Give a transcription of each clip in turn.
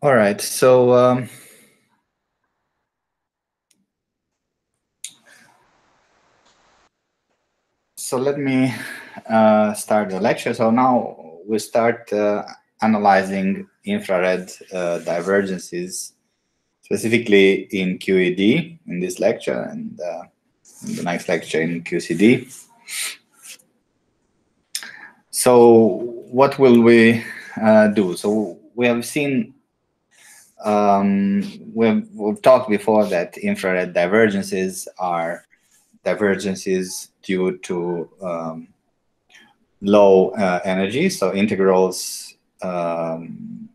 All right, so um, so let me uh, start the lecture. So now we start uh, analyzing infrared uh, divergences, specifically in QED in this lecture and uh, in the next lecture in QCD. So what will we uh, do? So we have seen um, we've, we've talked before that infrared divergences are divergences due to um, low uh, energy, so integrals um,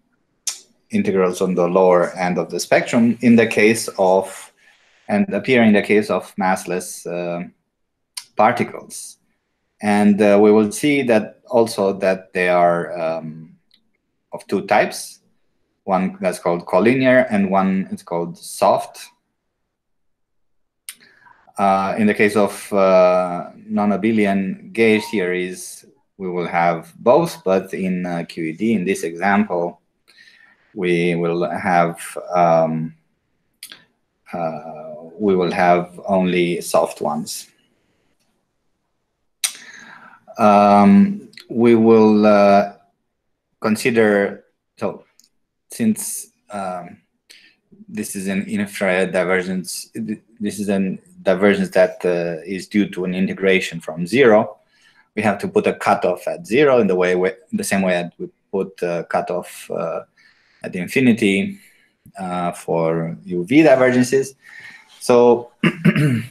integrals on the lower end of the spectrum in the case of and appear in the case of massless uh, particles. And uh, we will see that also that they are um, of two types one that's called collinear and one is called soft. Uh, in the case of uh, non-abelian gauge theories, we will have both, but in uh, QED, in this example, we will have um, uh, we will have only soft ones. Um, we will uh, consider so since um, this is an infrared divergence, this is a divergence that uh, is due to an integration from zero. We have to put a cutoff at zero in the way we, the same way that we put a cutoff uh, at infinity uh, for UV divergences. So the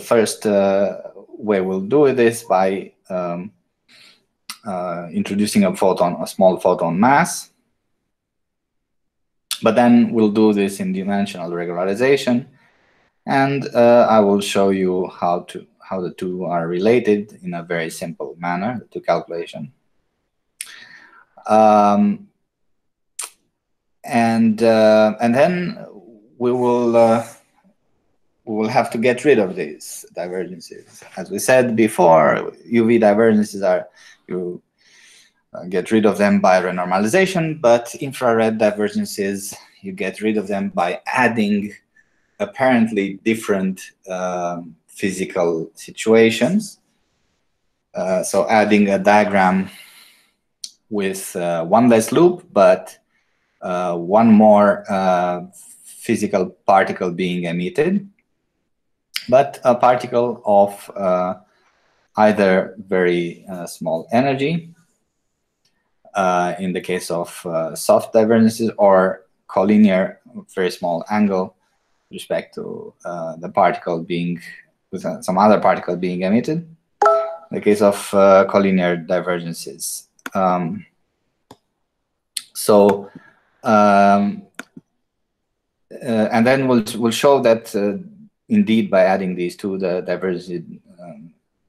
first uh, way we'll do this by um, uh, introducing a photon, a small photon mass but then we'll do this in dimensional regularization. And uh, I will show you how to how the two are related in a very simple manner, to calculation. Um, and uh, and then we will uh, we will have to get rid of these divergences. As we said before, UV divergences are you uh, get rid of them by renormalization, but infrared divergences, you get rid of them by adding apparently different um, physical situations. Uh, so adding a diagram with uh, one less loop, but uh, one more uh, physical particle being emitted, but a particle of uh, either very small energy uh, in the case of uh, soft divergences or collinear, very small angle with respect to uh, the particle being, with uh, some other particle being emitted. In the case of uh, collinear divergences. Um, so, um, uh, and then we'll, we'll show that indeed by adding these two, the divergences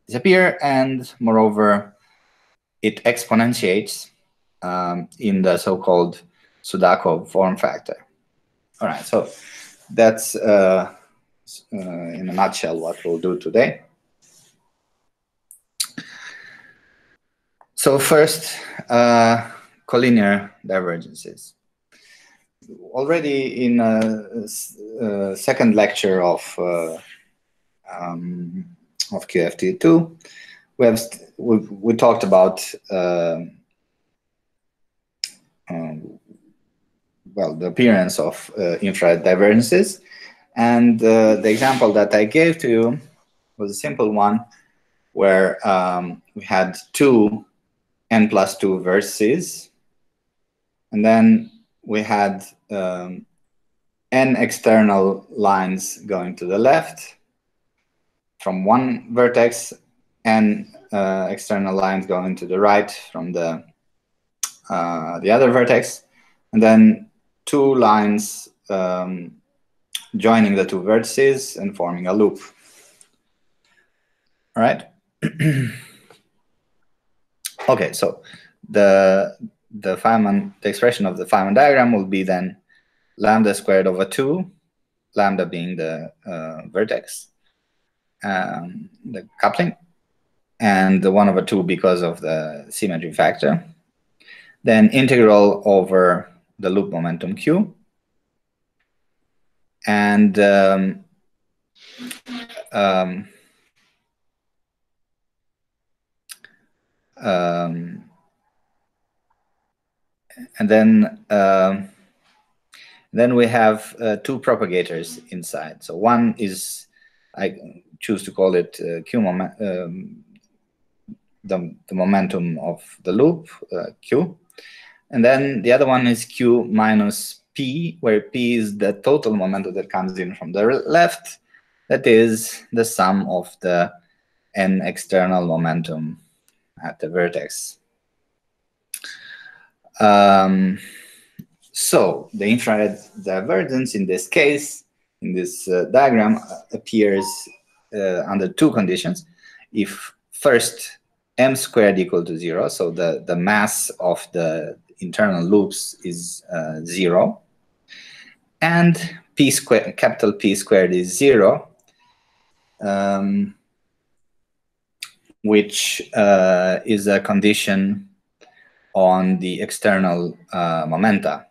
disappear and moreover, it exponentiates um, in the so-called Sudakov form factor. All right, so that's uh, uh, in a nutshell what we'll do today. So first, uh, collinear divergences. Already in a, a second lecture of uh, um, of QFT2, we have we, we talked about uh, um, well, the appearance of uh, infrared divergences. And uh, the example that I gave to you was a simple one where um, we had two n plus 2 vertices. And then we had um, n external lines going to the left from one vertex, and uh, external lines going to the right from the uh, the other vertex, and then two lines um, joining the two vertices and forming a loop. All right. okay, so the the Feynman the expression of the Feynman diagram will be then lambda squared over two, lambda being the uh, vertex, um, the coupling, and the 1 over 2 because of the symmetry factor. Then integral over the loop momentum q. And um, um, um, and then uh, then we have uh, two propagators inside. So one is I choose to call it uh, q moment, um, the, the momentum of the loop uh, q, and then the other one is q minus p, where p is the total momentum that comes in from the left. That is the sum of the n external momentum at the vertex. Um, so the infrared divergence in this case, in this uh, diagram, uh, appears uh, under two conditions. If first m squared equal to zero, so the, the mass of the internal loops is uh, zero, and p squared, capital P squared is zero, um, which uh, is a condition on the external uh, momenta.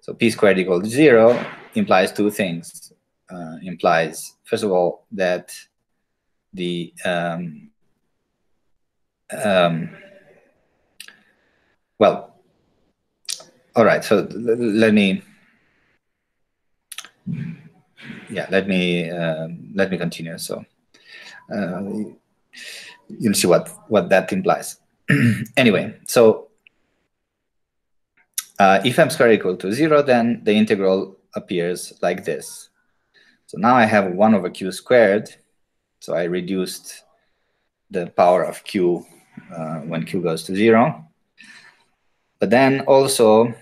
So p squared equal to zero implies two things. Uh, implies, first of all, that the um, um, well, all right. So let me, yeah, let me uh, let me continue. So uh, you'll see what what that implies. anyway, so uh, if m squared equal to zero, then the integral appears like this. So now I have one over q squared. So I reduced the power of q uh, when q goes to zero. But then also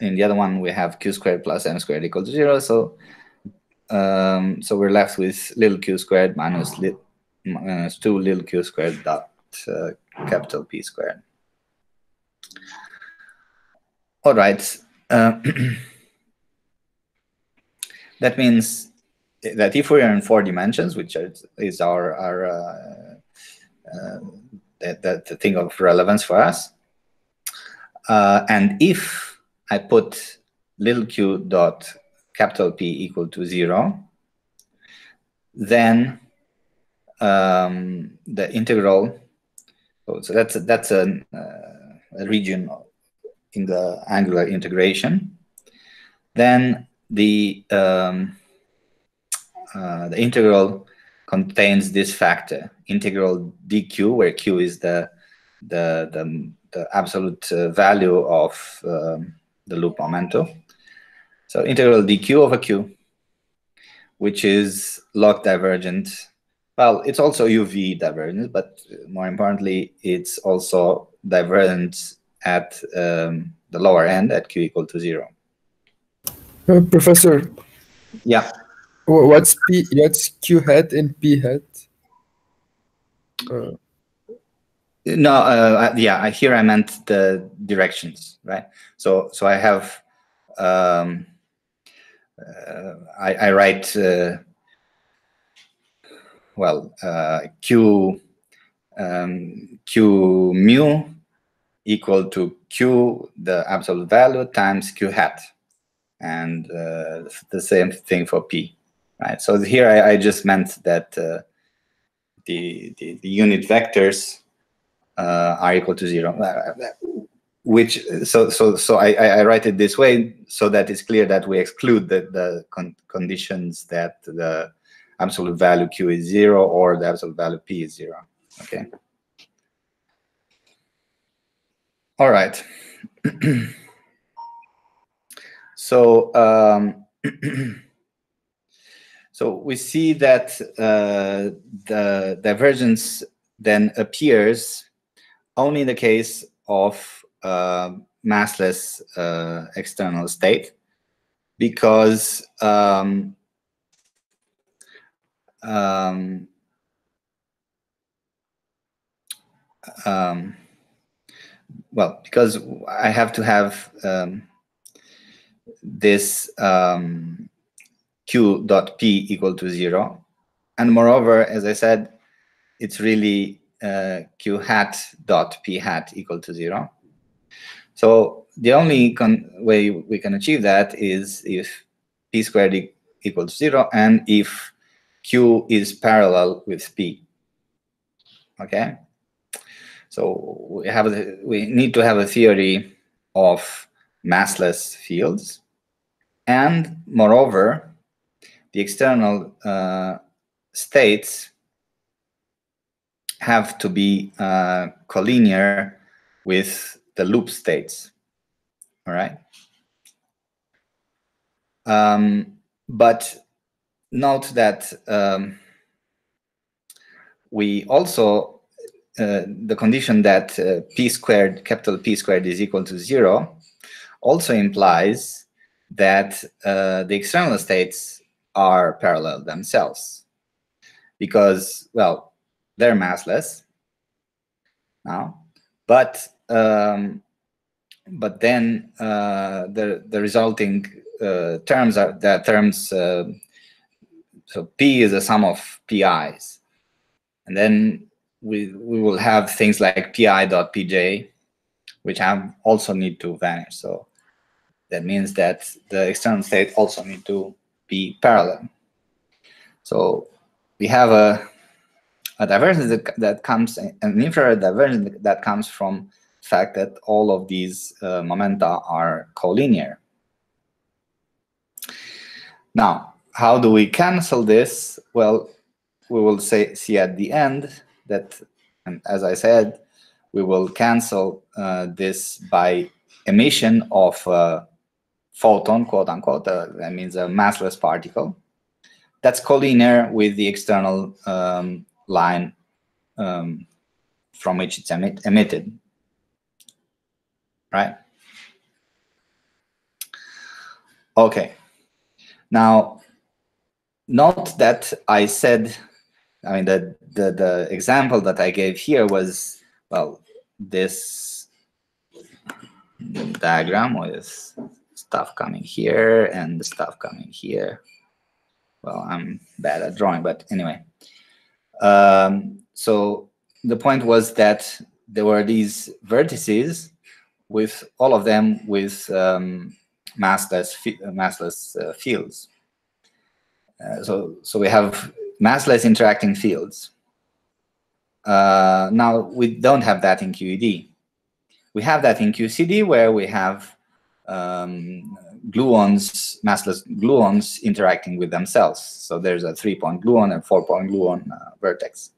in the other one we have q squared plus m squared equal to zero. So um, so we're left with little q squared minus, li minus two little q squared dot uh, capital P squared. All right. Uh, that means that if we are in four dimensions, which is our, our uh, uh, that, the thing of relevance for us, uh, and if I put little q dot capital P equal to zero, then um, the integral Oh, so that's a, that's a, uh, a region in the angular integration. Then the um, uh, the integral contains this factor, integral dq, where q is the the the, the absolute uh, value of um, the loop momentum. So integral dq over q, which is log divergent well, it's also UV divergence, but more importantly, it's also divergent at um, the lower end at q equal to zero. Uh, professor. Yeah. What's p? What's q hat and p hat? Uh. No, uh, yeah. Here I meant the directions, right? So, so I have, um, uh, I, I, write uh, well, uh, Q um, Q mu equal to Q, the absolute value, times Q hat. And uh, the same thing for P, right? So here I, I just meant that uh, the, the, the, unit vectors uh, are equal to zero, uh, which, so, so, so I, I write it this way so that it's clear that we exclude the, the con conditions that the absolute value q is zero or the absolute value p is zero. Okay. All right. so um, so we see that uh, the divergence then appears only in the case of uh, massless uh, external state because um, um, um, well, because I have to have um, this um, q dot p equal to zero. And moreover, as I said, it's really uh, q hat dot p hat equal to zero. So the only way we can achieve that is if p squared e equals zero and if q is parallel with p. Okay, so we have we need to have a theory of massless fields, and moreover, the external uh, states have to be uh, collinear with the loop states. All right. Um, but note that um, we also, uh, the condition that uh, p squared, capital P squared is equal to zero, also implies that uh, the external states are parallel themselves. Because, well, they're massless now, but um, but then uh, the the resulting uh, terms are the terms. Uh, so p is a sum of pi's, and then we we will have things like pi dot pj, which have also need to vanish. So that means that the external state also need to be parallel. So we have a a divergence that, that comes an infrared divergence that comes from the fact that all of these uh, momenta are collinear. Now, how do we cancel this? Well, we will say see at the end that, and as I said, we will cancel uh, this by emission of a photon, quote unquote, uh, that means a massless particle. That's collinear with the external um, line um, from which it's emit emitted right? Okay. Now, note that I said, I mean, the, the, the example that I gave here was, well, this diagram with stuff coming here and the stuff coming here. Well, I'm bad at drawing, but anyway. Um, so the point was that there were these vertices with all of them with um, massless massless uh, fields. Uh, so so we have massless interacting fields. Uh, now we don't have that in QED. We have that in QCD where we have um, gluons, massless gluons interacting with themselves. So there's a three-point gluon and four-point gluon uh, vertex.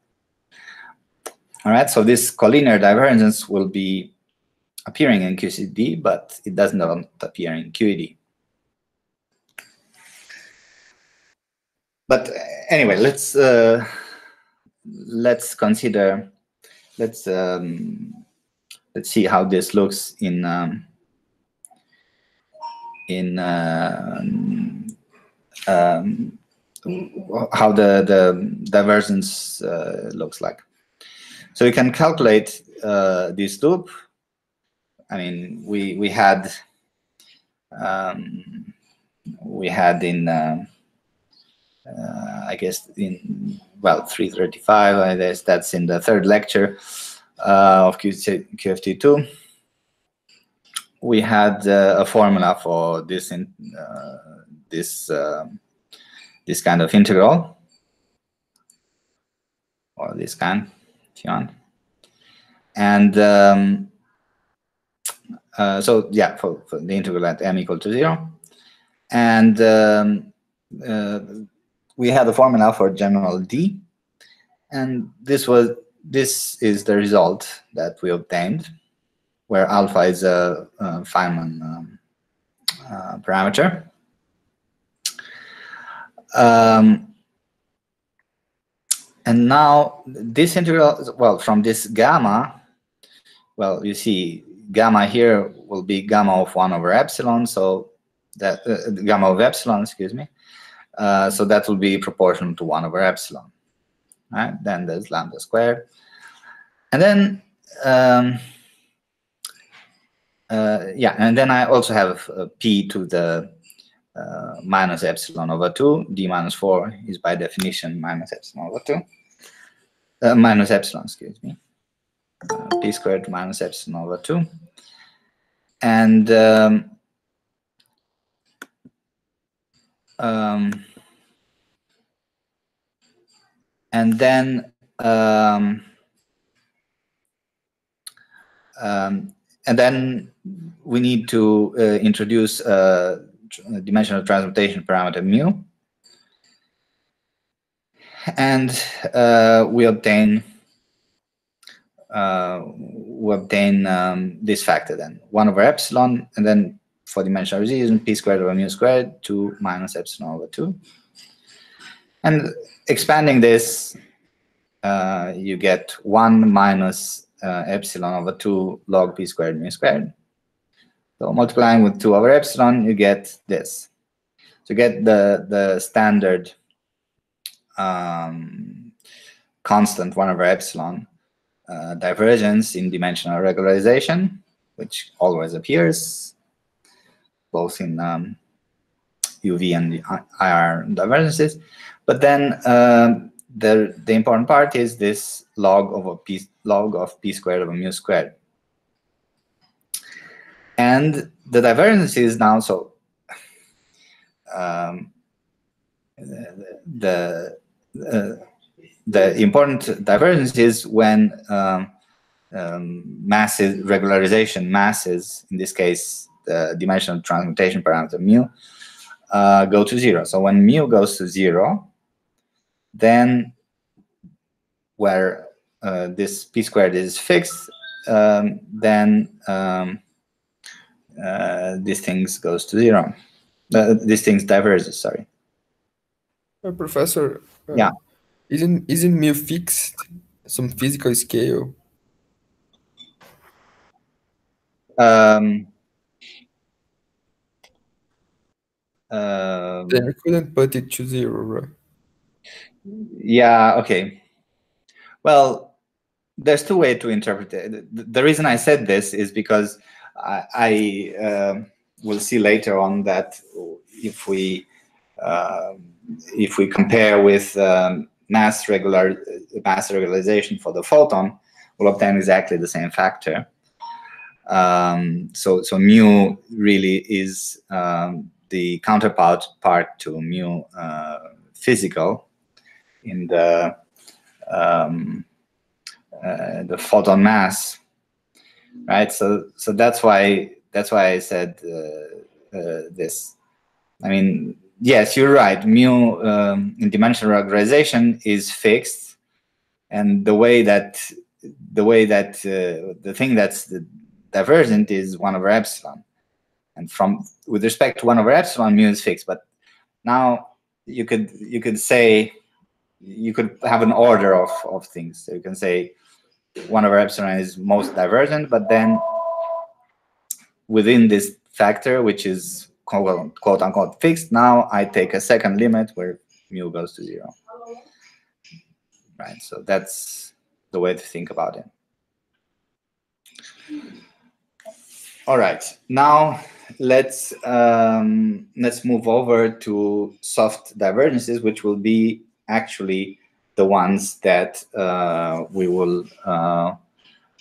All right, so this collinear divergence will be appearing in QCD, but it does not appear in QED. But anyway, let's uh, let's consider let's um, let's see how this looks in um, in uh, um, how the the divergence uh, looks like. So you can calculate uh, this loop I mean, we we had um, we had in uh, uh, I guess in well 335. I guess that's in the third lecture uh, of QFT2. We had uh, a formula for this in uh, this um, this kind of integral or this kind, if you want, and um, uh, so yeah, for, for, the integral at m equal to zero. And um, uh, we had a formula for general D. And this was this is the result that we obtained, where alpha is a, a Feynman um, uh, parameter. Um, and now this integral, well, from this gamma, well, you see gamma here will be gamma of 1 over epsilon, so that uh, gamma of epsilon, excuse me. Uh, so that will be proportional to 1 over epsilon. Right? Then there's lambda squared. And then, um, uh, yeah, and then I also have p to the uh, minus epsilon over 2. d minus 4 is by definition minus epsilon over 2. uh, minus epsilon, excuse me, uh, p squared minus epsilon over 2. And um, um, and then um, um, and then we need to uh, introduce a dimensional transmutation parameter mu. And uh, we obtain uh, we obtain um, this factor then. 1 over epsilon and then for dimensional resolution p squared over mu squared 2 minus epsilon over 2 and expanding this uh, you get 1 minus uh, epsilon over 2 log p squared mu squared so multiplying with 2 over epsilon you get this to get the the standard um, constant 1 over epsilon uh, divergence in dimensional regularization, which always appears both in um, UV and IR divergences. But then um, the, the important part is this log of a p log of p squared over mu squared. And the divergence is now so um, the uh, the important divergence is when um, um, masses, regularization masses, in this case, the dimensional transmutation parameter mu, uh, go to zero. So when mu goes to zero, then where uh, this p squared is fixed, um, then um, uh, this thing goes to zero. Uh, this thing diverges, sorry. Uh, professor, uh, Yeah. Isn't isn't mu fixed some physical scale? Um, um, Then I couldn't put it to zero, right? Yeah, okay. Well, there's two ways to interpret it. The, reason I said this is because I, I um will see later on that if we um if we compare with um, mass regular mass regularization for the photon, we'll obtain exactly the same factor. Um, so so mu really is um, the counterpart part to mu uh, physical in the um, uh, the photon mass, right? So so that's why that's why I said uh, uh, this. I mean, yes, you're right. Mu um, in dimensional regularization is fixed, and the way that the way that uh, the thing that's divergent is one over epsilon, and from with respect to one over epsilon, mu is fixed. But now you could you could say you could have an order of of things. So you can say one over epsilon is most divergent, but then within this factor, which is quote, quote unquote fixed, now I take a second limit where mu goes to zero. Right, so that's the way to think about it. All right, now let's um, let's move over to soft divergences, which will be actually the ones that uh, we will uh,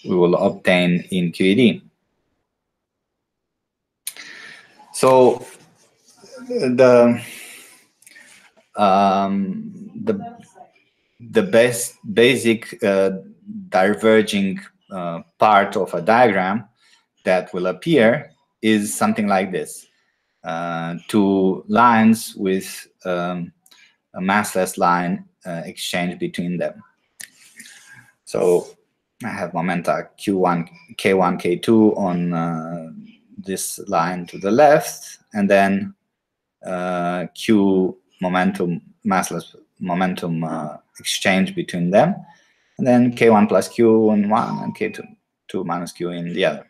we will obtain in QED. So the um, the the best basic uh, diverging uh, part of a diagram that will appear is something like this: uh, two lines with um, a massless line uh, exchange between them. So I have momenta q1, k1, k2 on uh, this line to the left, and then uh, q momentum, massless momentum uh, exchange between them, and then k1 plus q in one and k2 2 minus q in the other.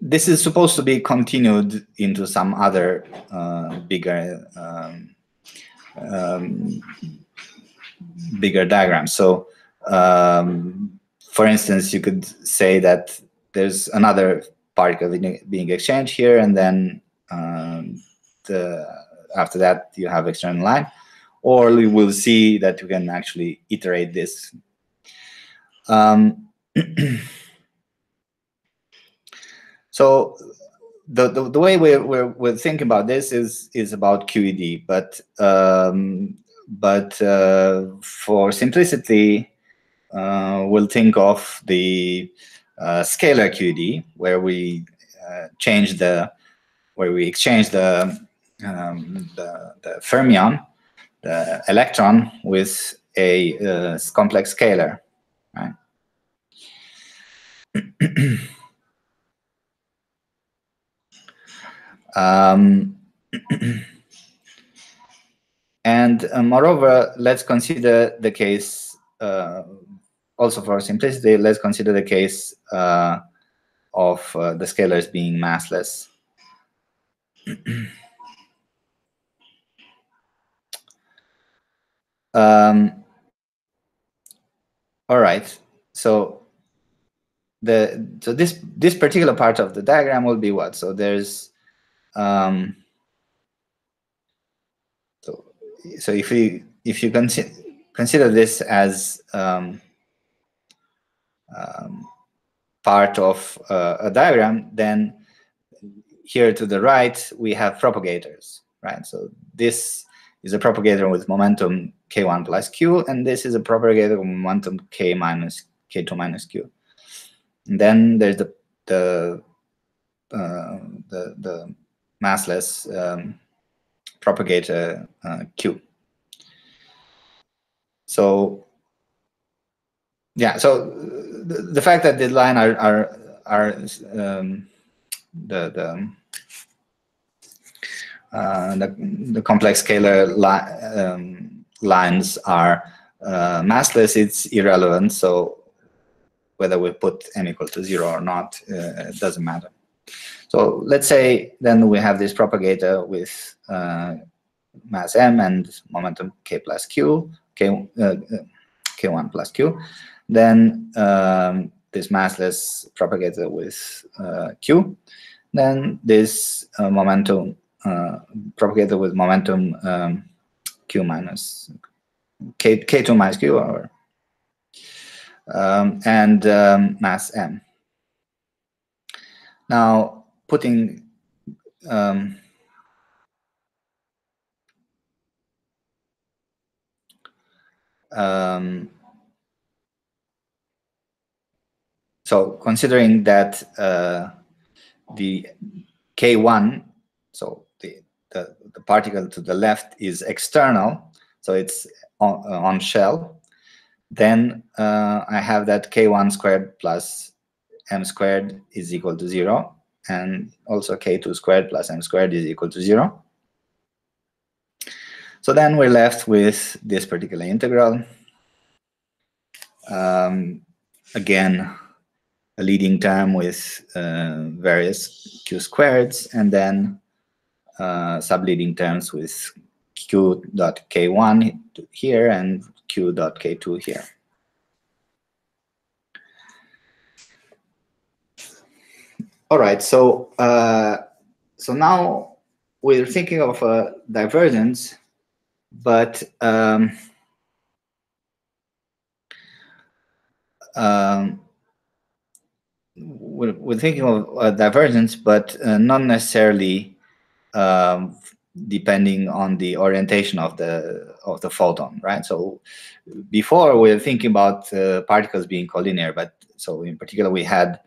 This is supposed to be continued into some other uh, bigger um, um, bigger diagram. So, um, for instance, you could say that there's another particle being exchanged here, and then um, the after that you have external line, or we will see that you can actually iterate this. So the, the, the, way we're, we're, we're, thinking about this is, is about QED, but, um, but uh, for simplicity, uh, we'll think of the uh, scalar QED, where we uh, change the, where we exchange the, um, the, the fermion the electron with a uh, complex scalar, right? um, and uh, moreover, let's consider the case, uh, also for simplicity, let's consider the case uh, of uh, the scalars being massless. Um, all right. So the so this this particular part of the diagram will be what? So there's um, so so if we if you consider consider this as um, um, part of uh, a diagram, then here to the right we have propagators, right? So this is a propagator with momentum k1 plus q, and this is a propagator with momentum k minus k2 minus q. And then there's the the uh, the, the massless um, propagator uh, q. So yeah, so the, the fact that the line are are are um, the the uh, the, the complex scalar li um, lines are uh, massless, it's irrelevant. So whether we put m equal to zero or not, uh, doesn't matter. So let's say then we have this propagator with uh, mass m and momentum k plus q, k, uh, k1 plus q. Then um, this massless propagator with q. Then this momentum uh, propagator with momentum um, q minus k k2 minus q or um, and um, mass m. Now putting um, um, so considering that uh, the k1 so the, the particle to the left is external, so it's on, uh, on shell, then uh, I have that k1 squared plus m squared is equal to 0, and also k2 squared plus m squared is equal to 0. So then we're left with this particular integral. Um, again, a leading term with uh, various q squareds, and then uh, subleading terms with q dot k1 here and q dot k2 here. All right, so uh, so now we're thinking of a divergence, but um, um, we're, we're, thinking of a divergence, but uh, not necessarily um, depending on the orientation of the of the photon, right? So before we were thinking about uh, particles being collinear, but so in particular we had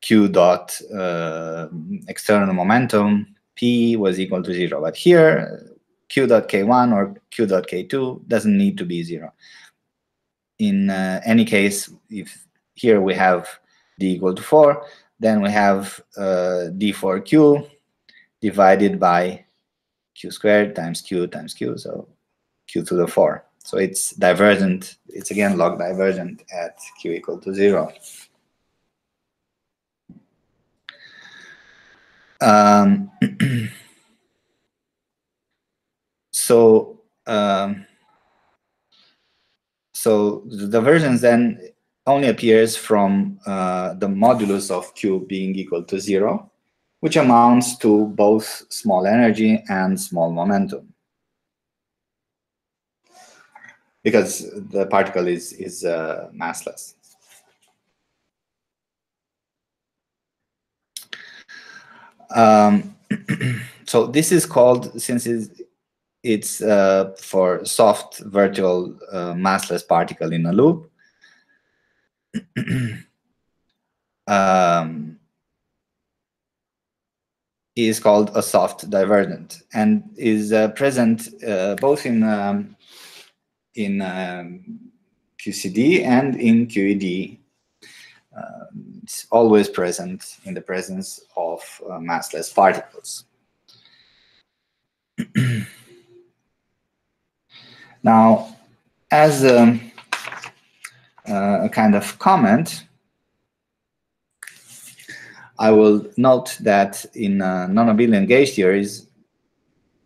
q dot uh, external momentum p was equal to zero, but here q dot k1 or q dot k2 doesn't need to be zero. In uh, any case, if here we have d equal to four, then we have uh, d4q divided by q squared times q times q, so q to the 4. So it's divergent, it's again log divergent at q equal to 0. Um, so um, so the divergence then only appears from uh, the modulus of q being equal to 0 which amounts to both small energy and small momentum. because the particle is is uh, massless. Um, so this is called since it's, it's uh, for soft virtual uh, massless particle in a loop. um, is called a soft divergent and is uh, present uh, both in um, in um, QCD and in QED. It's always present in the presence of uh, massless particles. now, as a, uh, a kind of comment, I will note that in uh, non-abelian gauge theories,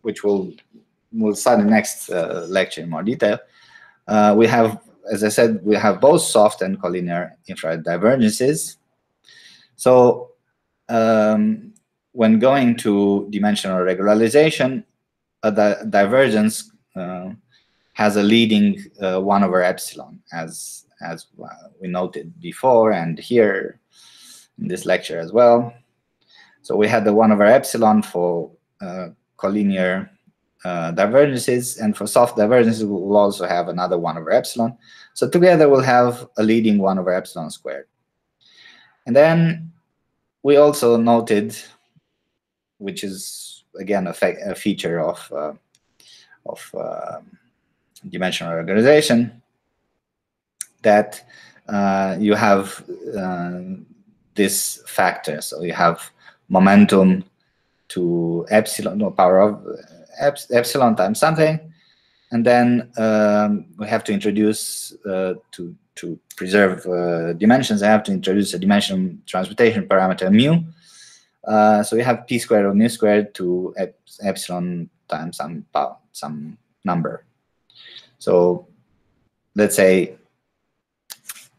which we'll, we'll study the next uh, lecture in more detail, uh, we have, as I said, we have both soft and collinear infrared divergences. So um, when going to dimensional regularization, a di divergence uh, has a leading uh, 1 over epsilon, as, as we noted before and here in this lecture as well. So we had the 1 over epsilon for uh, collinear uh, divergences, and for soft divergences, we'll also have another 1 over epsilon. So together we'll have a leading 1 over epsilon squared. And then we also noted, which is again a, a feature of, uh, of uh, dimensional regularization, that uh, you have uh, this factor. So you have momentum to epsilon, no power of epsilon times something, and then um, we have to introduce uh, to to preserve uh, dimensions. I have to introduce a dimension transmutation parameter mu. Uh, so we have p squared of mu squared to ep epsilon times some some number. So let's say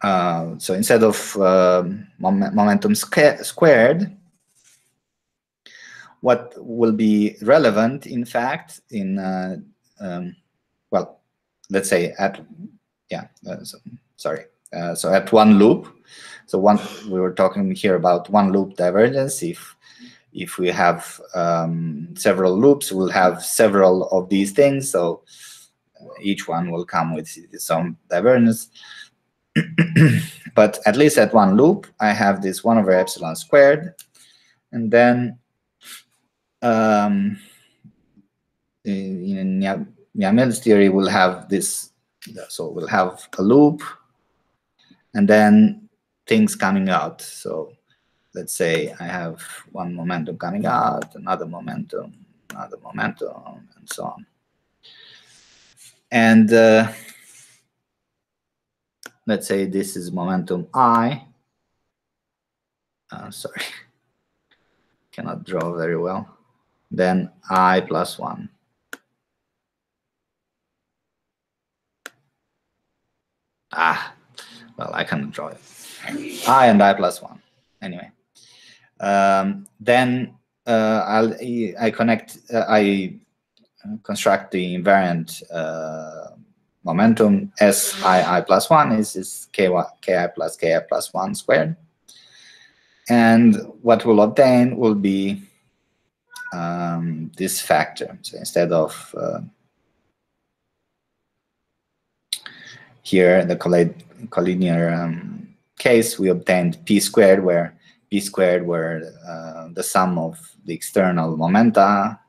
uh, so instead of uh, mom momentum squared, what will be relevant, in fact, in, uh, um, well, let's say at, yeah, uh, so, sorry. Uh, so at one loop, so one, we were talking here about one loop divergence. If, if we have um, several loops, we'll have several of these things. So each one will come with some divergence. but at least at one loop, I have this 1 over epsilon squared. And then um, in Mihammed's theory, we'll have this. So we'll have a loop and then things coming out. So let's say I have one momentum coming out, another momentum, another momentum, and so on. And uh, let's say this is momentum I. Uh, sorry, cannot draw very well. Then I plus 1. Ah, well, I cannot draw it. I and I plus 1. Anyway. Um, then uh, I'll, I connect, uh, I construct the invariant uh, momentum S i i plus 1 is, is ki, ki plus ki plus 1 squared. And what we'll obtain will be um, this factor. So instead of uh, here, the collinear um, case, we obtained p squared, where p squared were uh, the sum of the external momenta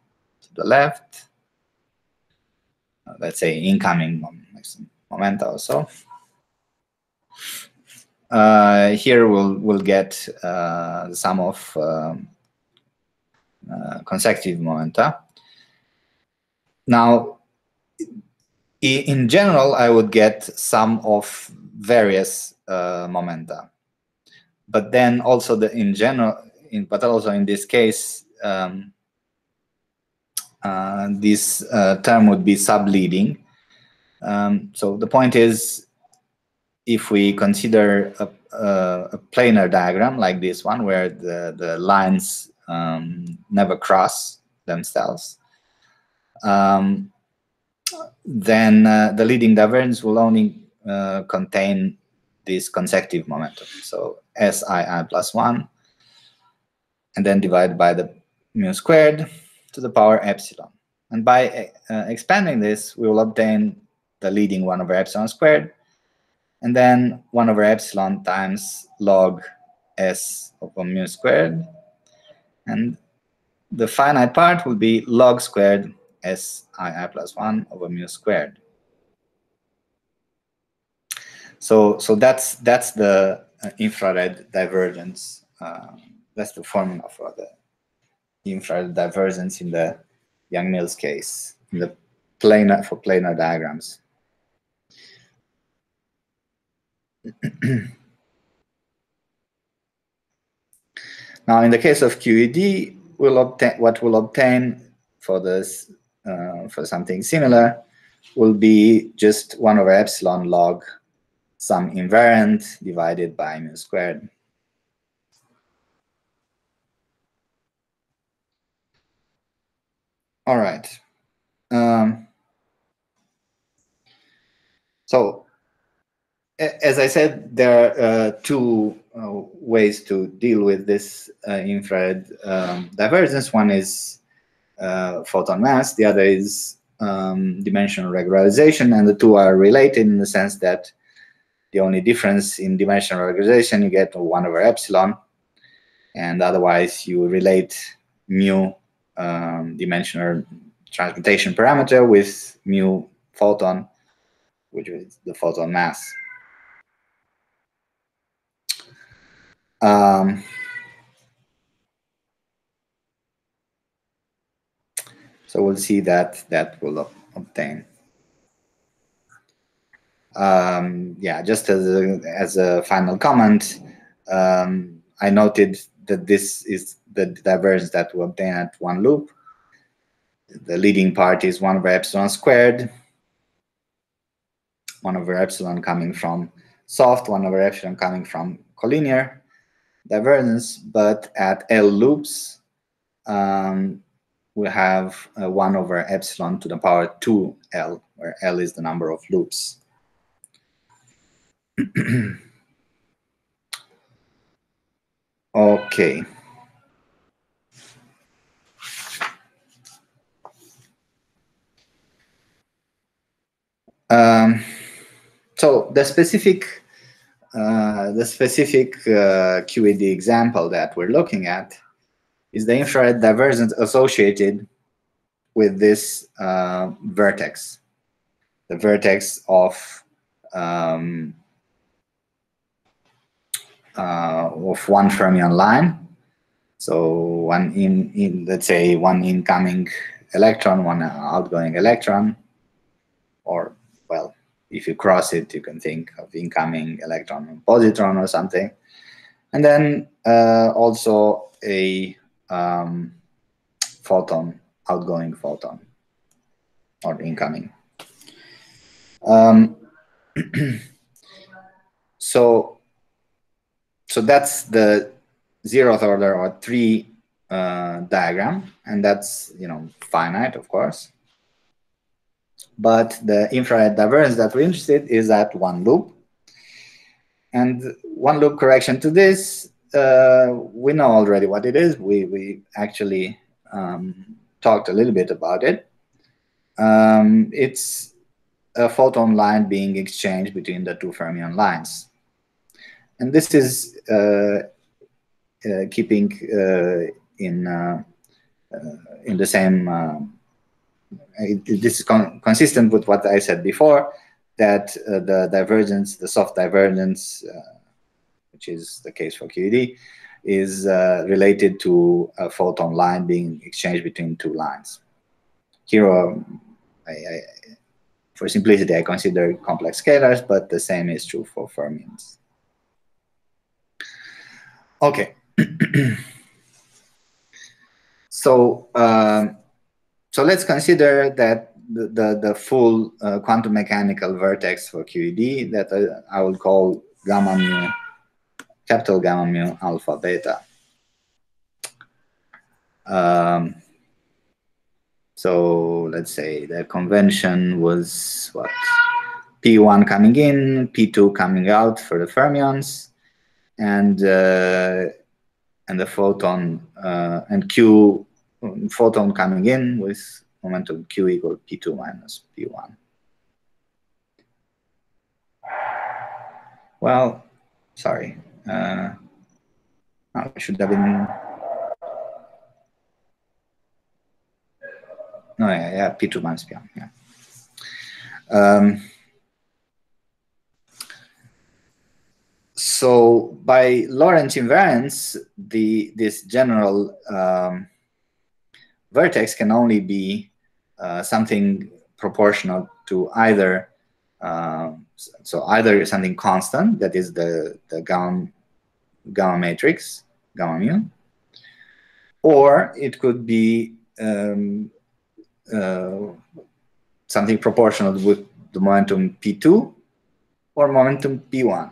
to the left, uh, let's say incoming momenta also. Uh, here we'll we'll get uh, the sum of um, consecutive momenta. Now, in general, I would get sum of various uh, momenta, but then also the in general, in, but also in this case, um, uh, this uh, term would be subleading, um, so the point is, if we consider a, a, a, planar diagram like this one, where the, the lines um, never cross themselves, um, then uh, the leading divergence will only uh, contain this consecutive momentum. So SII plus 1, and then divided by the mu squared to the power epsilon. And by uh, expanding this, we will obtain the leading 1 over epsilon squared, and then 1 over epsilon times log s over mu squared. And the finite part will be log squared sii plus 1 over mu squared. So, so that's that's the uh, infrared divergence. Uh, that's the formula for the infrared divergence in the Yang-Mills case, in the planar for planar diagrams. now, in the case of QED, we'll obtain what we'll obtain for this uh, for something similar will be just 1 over epsilon log some invariant divided by mu squared. All right. Um, so as I said, there are uh, two uh, ways to deal with this uh, infrared um, divergence. One is uh, photon mass, the other is um, dimensional regularization, and the two are related in the sense that the only difference in dimensional regularization you get 1 over epsilon, and otherwise you relate mu um, dimensional transmutation parameter with mu photon, which is the photon mass. Um, so we'll see that that will obtain. Um, yeah, just as a, as a final comment, um, I noted that this is the divergence that we obtain at one loop. The leading part is 1 over epsilon squared, 1 over epsilon coming from soft, 1 over epsilon coming from collinear divergence, but at L loops, um, we have uh, 1 over epsilon to the power 2L, where L is the number of loops. okay. Um, so the specific uh, the specific uh, QED example that we're looking at is the infrared divergence associated with this uh, vertex, the vertex of um, uh, of one fermion line. So one in, in let's say one incoming electron, one outgoing electron, or if you cross it, you can think of incoming electron and positron or something. And then uh, also a um, photon, outgoing photon, or incoming. Um, so, so that's the zeroth order or tree uh, diagram, and that's you know finite, of course. But the infrared divergence that we're interested is at one loop. And one loop correction to this, uh, we know already what it is. We, we actually um, talked a little bit about it. Um, it's a photon line being exchanged between the two fermion lines. And this is uh, uh, keeping uh, in, uh, uh, in the same this is con consistent with what I said before, that uh, the divergence, the soft divergence, uh, which is the case for QED, is uh, related to a photon line being exchanged between two lines. Here, um, I, I, for simplicity, I consider complex scalars, but the same is true for fermions. Okay. so, um, so let's consider that the, the, the full uh, quantum mechanical vertex for QED that I, I will call gamma mu, capital gamma mu alpha beta. Um, So let's say the convention was what? P1 coming in, P2 coming out for the fermions, and uh, and the photon uh, and Q photon coming in with momentum Q equal P2 minus P1. Well, sorry. Uh, should have been. No, yeah, yeah, P2 minus P1, yeah. Um, so by Lorentz invariance, the this general um, vertex can only be uh, something proportional to either uh, so either something constant that is the the gamma gamma matrix gamma mu, or it could be um, uh, something proportional with the momentum p2 or momentum p1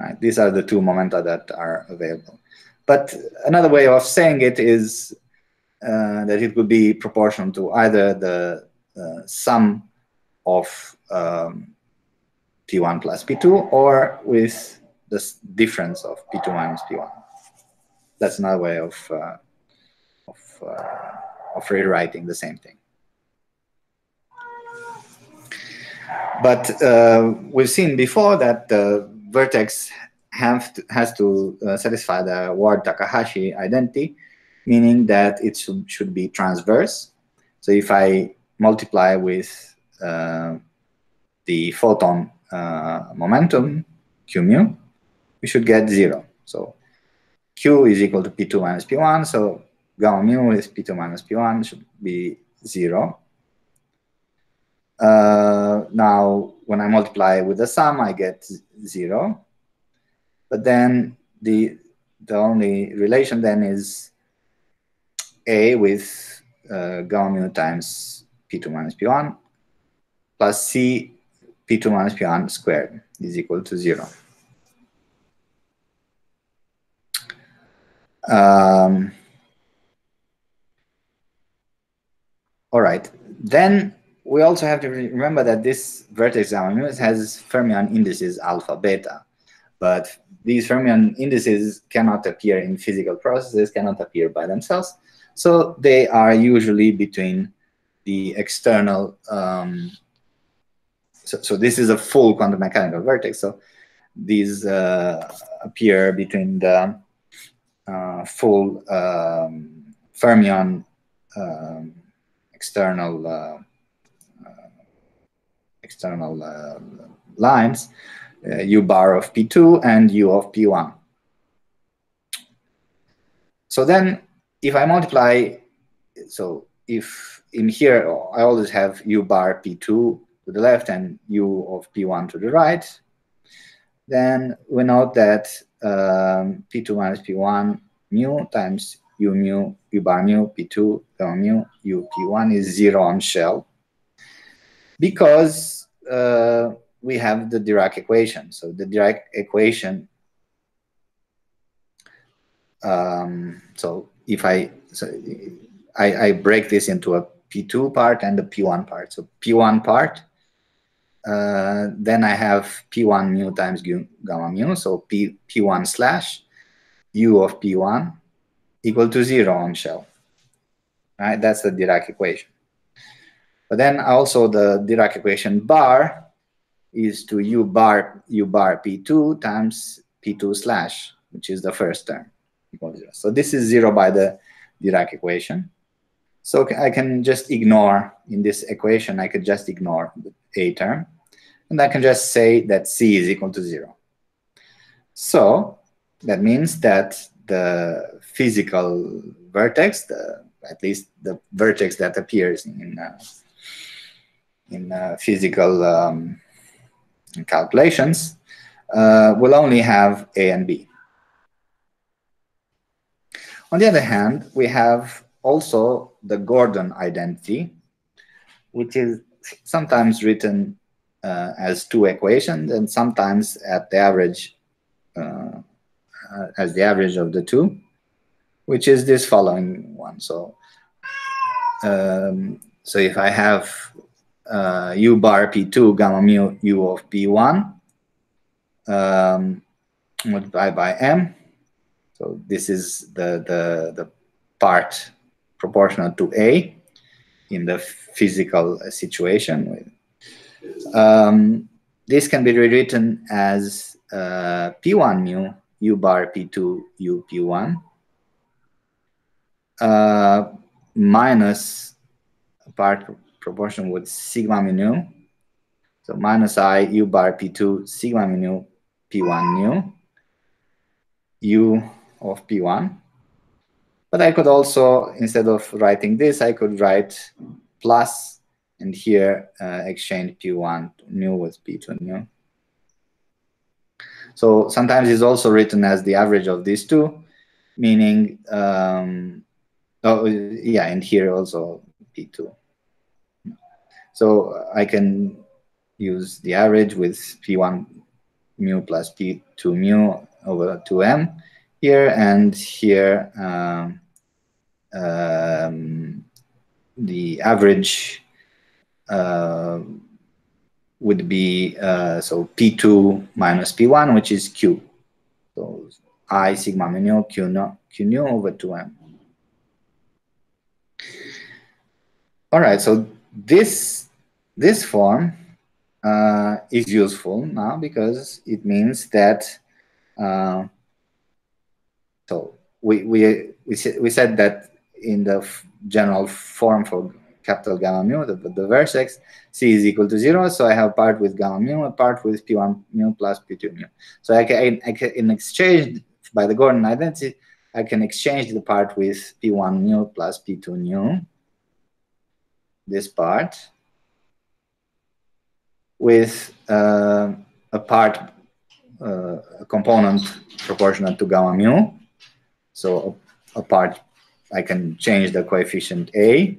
Right? These are the two momenta that are available. But another way of saying it is uh, that it would be proportional to either the uh, sum of um, P1 plus P2 or with the difference of P2 minus P1. That's another way of, uh, of, uh, of rewriting the same thing. But uh, we've seen before that the vertex have to, has to satisfy the Ward-Takahashi identity, meaning that it should, should be transverse. So if I multiply with uh, the photon uh, momentum, q mu, we should get zero. So q is equal to p2 minus p1, so gamma mu is p2 minus p1 should be zero. Uh, now, when I multiply with the sum, I get zero. But then the the only relation then is A with uh, gamma mu times P2 minus P1 plus C P2 minus P1 squared is equal to zero. Um, all right, then we also have to remember that this vertex gamma mu has fermion indices alpha, beta, but these fermion indices cannot appear in physical processes, cannot appear by themselves. So they are usually between the external, um, so, so this is a full quantum mechanical vertex. So these uh, appear between the uh, full um, fermion um, external uh, external uh, lines, uh, u bar of P2 and u of P1. So then if I multiply, so if in here I always have u bar P2 to the left and u of P1 to the right, then we note that um, P2 minus P1 mu times u mu, u bar mu, P2 gamma mu, u P1 is zero on shell because uh, we have the Dirac equation. So the Dirac equation, um, so if I, so I, I, break this into a P2 part and a P1 part. So P1 part, uh, then I have P1 mu times gamma mu, so P, P1 slash U of P1 equal to zero on shell. Right, that's the Dirac equation. But then also the Dirac equation bar is to u bar u bar p2 times p2 slash, which is the first term. So this is zero by the Dirac equation. So I can just ignore, in this equation, I could just ignore the A term. And I can just say that C is equal to zero. So that means that the physical vertex, the, at least the vertex that appears in uh, in uh, physical um, calculations uh, will only have A and B. On the other hand, we have also the Gordon identity, which is sometimes written uh, as two equations and sometimes at the average uh, as the average of the two, which is this following one. So um, so if I have uh, u bar p2 gamma mu u of p1 um, multiplied by m, so this is the, the, the part proportional to a in the physical situation. Um, this can be rewritten as uh, p1 mu u bar p2 u p1 uh, minus part proportion with sigma mu. nu. So minus i u bar p2 sigma mu nu p1 mu u of p1. But I could also, instead of writing this, I could write plus and here uh, exchange p1 nu with p2 nu. So sometimes it's also written as the average of these two, meaning, um, oh yeah, and here also p2. So I can use the average with p1 mu plus p2 mu over 2m here and here um, um, the average uh, would be uh, so p2 minus p1 which is q. So i sigma mu q no q nu over 2m all right so this this form uh, is useful now because it means that uh, so we we we, we said that in the general form for capital gamma mu, the, the vertex, c is equal to zero. So I have part with gamma mu, part with p1 mu plus p2 mu. So I can, I can in exchange by the Gordon identity, I can exchange the part with p1 mu plus p2 mu, this part, with uh, a part, uh, a component proportional to gamma mu. So a, part, I can change the coefficient a.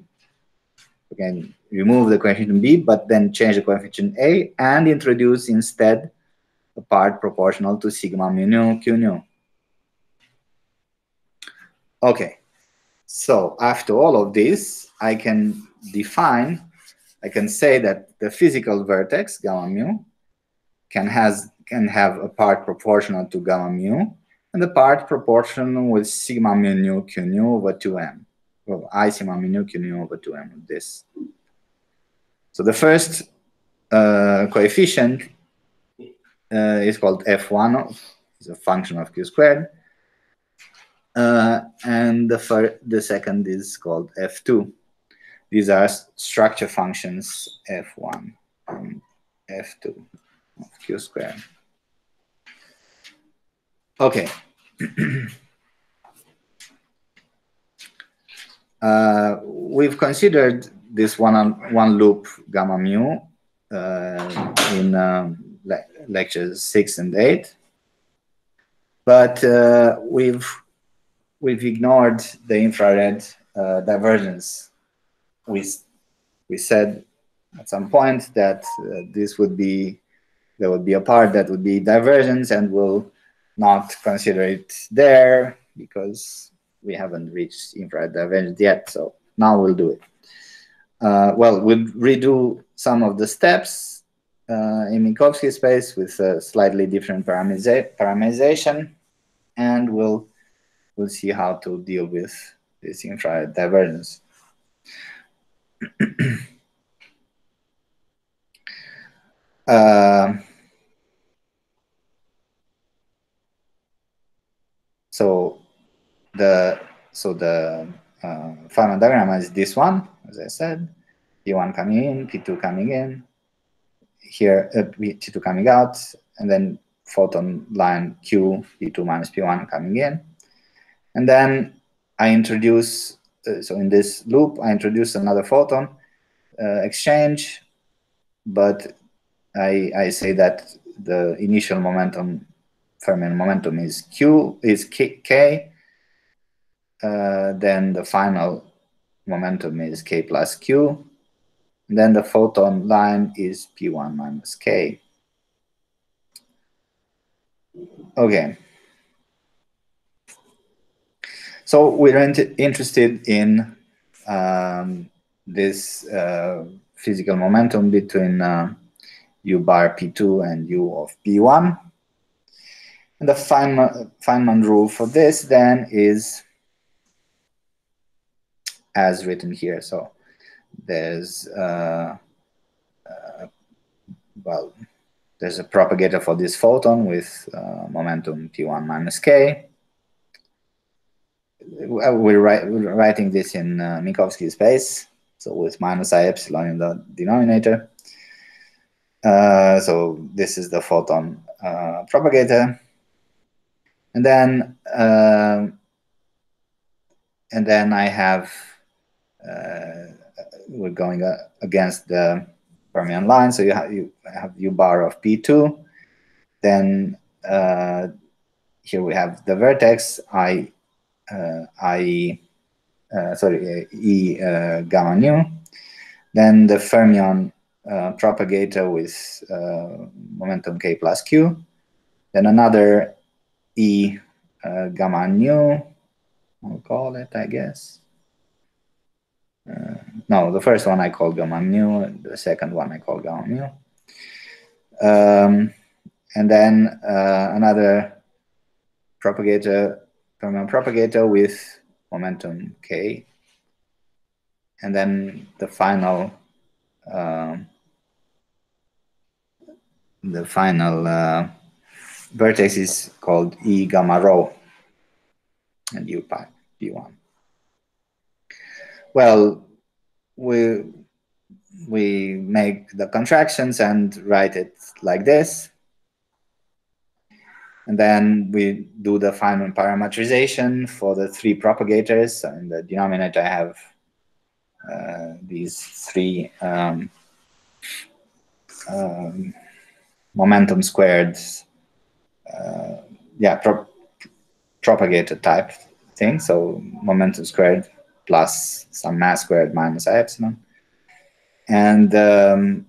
Again remove the coefficient b, but then change the coefficient a and introduce instead a part proportional to sigma mu nu q nu. Okay, so after all of this, I can define, I can say that the physical vertex gamma mu can has can have a part proportional to gamma mu and the part proportional with sigma mu nu q nu over 2m well, I sigma mu nu q nu over 2m of this. So the first uh, coefficient uh, is called f1, is a function of q squared. Uh, and the, the second is called f2. These are structure functions f1 and f2 of q squared. Okay. Uh, we've considered this one on one loop gamma mu uh, in um, le lectures six and eight, but uh, we've we've ignored the infrared uh, divergence. We we said at some point that uh, this would be there would be a part that would be divergence, and we'll not consider it there because we haven't reached infrared divergence yet, so now we'll do it. Uh, well, we'll redo some of the steps uh, in Minkowski space with a slightly different parameterization, and we'll we'll see how to deal with this infrared divergence. uh, so the so the uh, diagram is this one, as I said, P1 coming in, P2 coming in, here uh, P2 coming out, and then photon line Q, P2 minus P1 coming in. And then I introduce, uh, so in this loop, I introduce another photon uh, exchange, but I, I say that the initial momentum, Fermi momentum is Q, is K, K uh, then the final momentum is k plus q. Then the photon line is p1 minus k. Okay. So we're interested in um, this uh, physical momentum between uh, u bar p2 and u of p1. And the Feynman, Feynman rule for this then is as written here. So there's, uh, uh, well, there's a propagator for this photon with uh, momentum p1 minus k. We're, write, we're writing this in uh, Minkowski space, so with minus i epsilon in the denominator. Uh, so this is the photon uh, propagator. And then, uh, and then I have uh, we're going uh, against the fermion line. So you have you have u bar of p2. Then uh, here we have the vertex i i sorry e gamma nu. Then the fermion uh, propagator with uh, momentum k plus q. Then another e uh, gamma nu, I'll call it, I guess. Uh, no, the first one I call gamma mu, the second one I call gamma mu. Um, and then uh, another propagator, fermion propagator with momentum k. And then the final, um, the final uh, vertex is called E gamma rho and U pi P1 well, we we make the contractions and write it like this. And then we do the Feynman parametrization for the three propagators. In the denominator, I have uh, these three um, um, momentum squared, yeah, pro propagator type thing. So momentum squared plus some mass squared minus i epsilon. And um,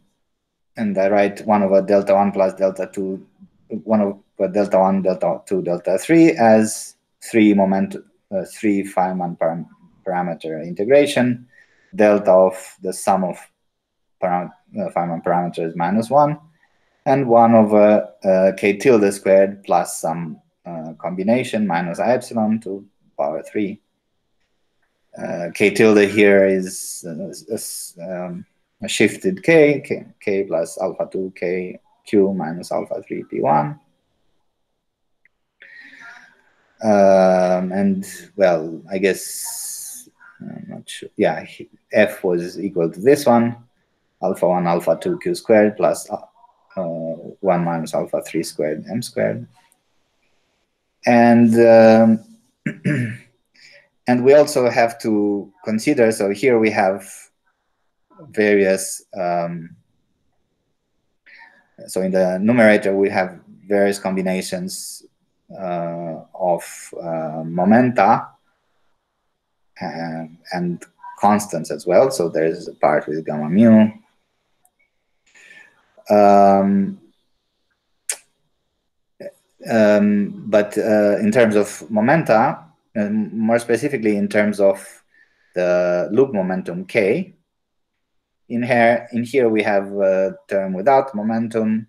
and I write 1 over delta 1 plus delta 2, 1 over delta 1, delta 2, delta 3 as three moment, uh, three Feynman param parameter integration. Delta of the sum of param uh, Feynman parameters minus 1 and 1 over uh, k tilde squared plus some uh, combination minus i epsilon to power 3 uh, k tilde here is uh, um, a shifted k, k, k plus alpha 2 k q minus alpha 3 p1. Um, and well, I guess I'm not sure. Yeah, f was equal to this one, alpha 1 alpha 2 q squared plus uh, 1 minus alpha 3 squared m squared. And um, and we also have to consider, so here we have various, um, so in the numerator we have various combinations uh, of uh, momenta and, uh, and constants as well. So there's a part with gamma mu. Um, um, but uh, in terms of momenta, more specifically in terms of the loop momentum k. In here, in here we have a term without momentum.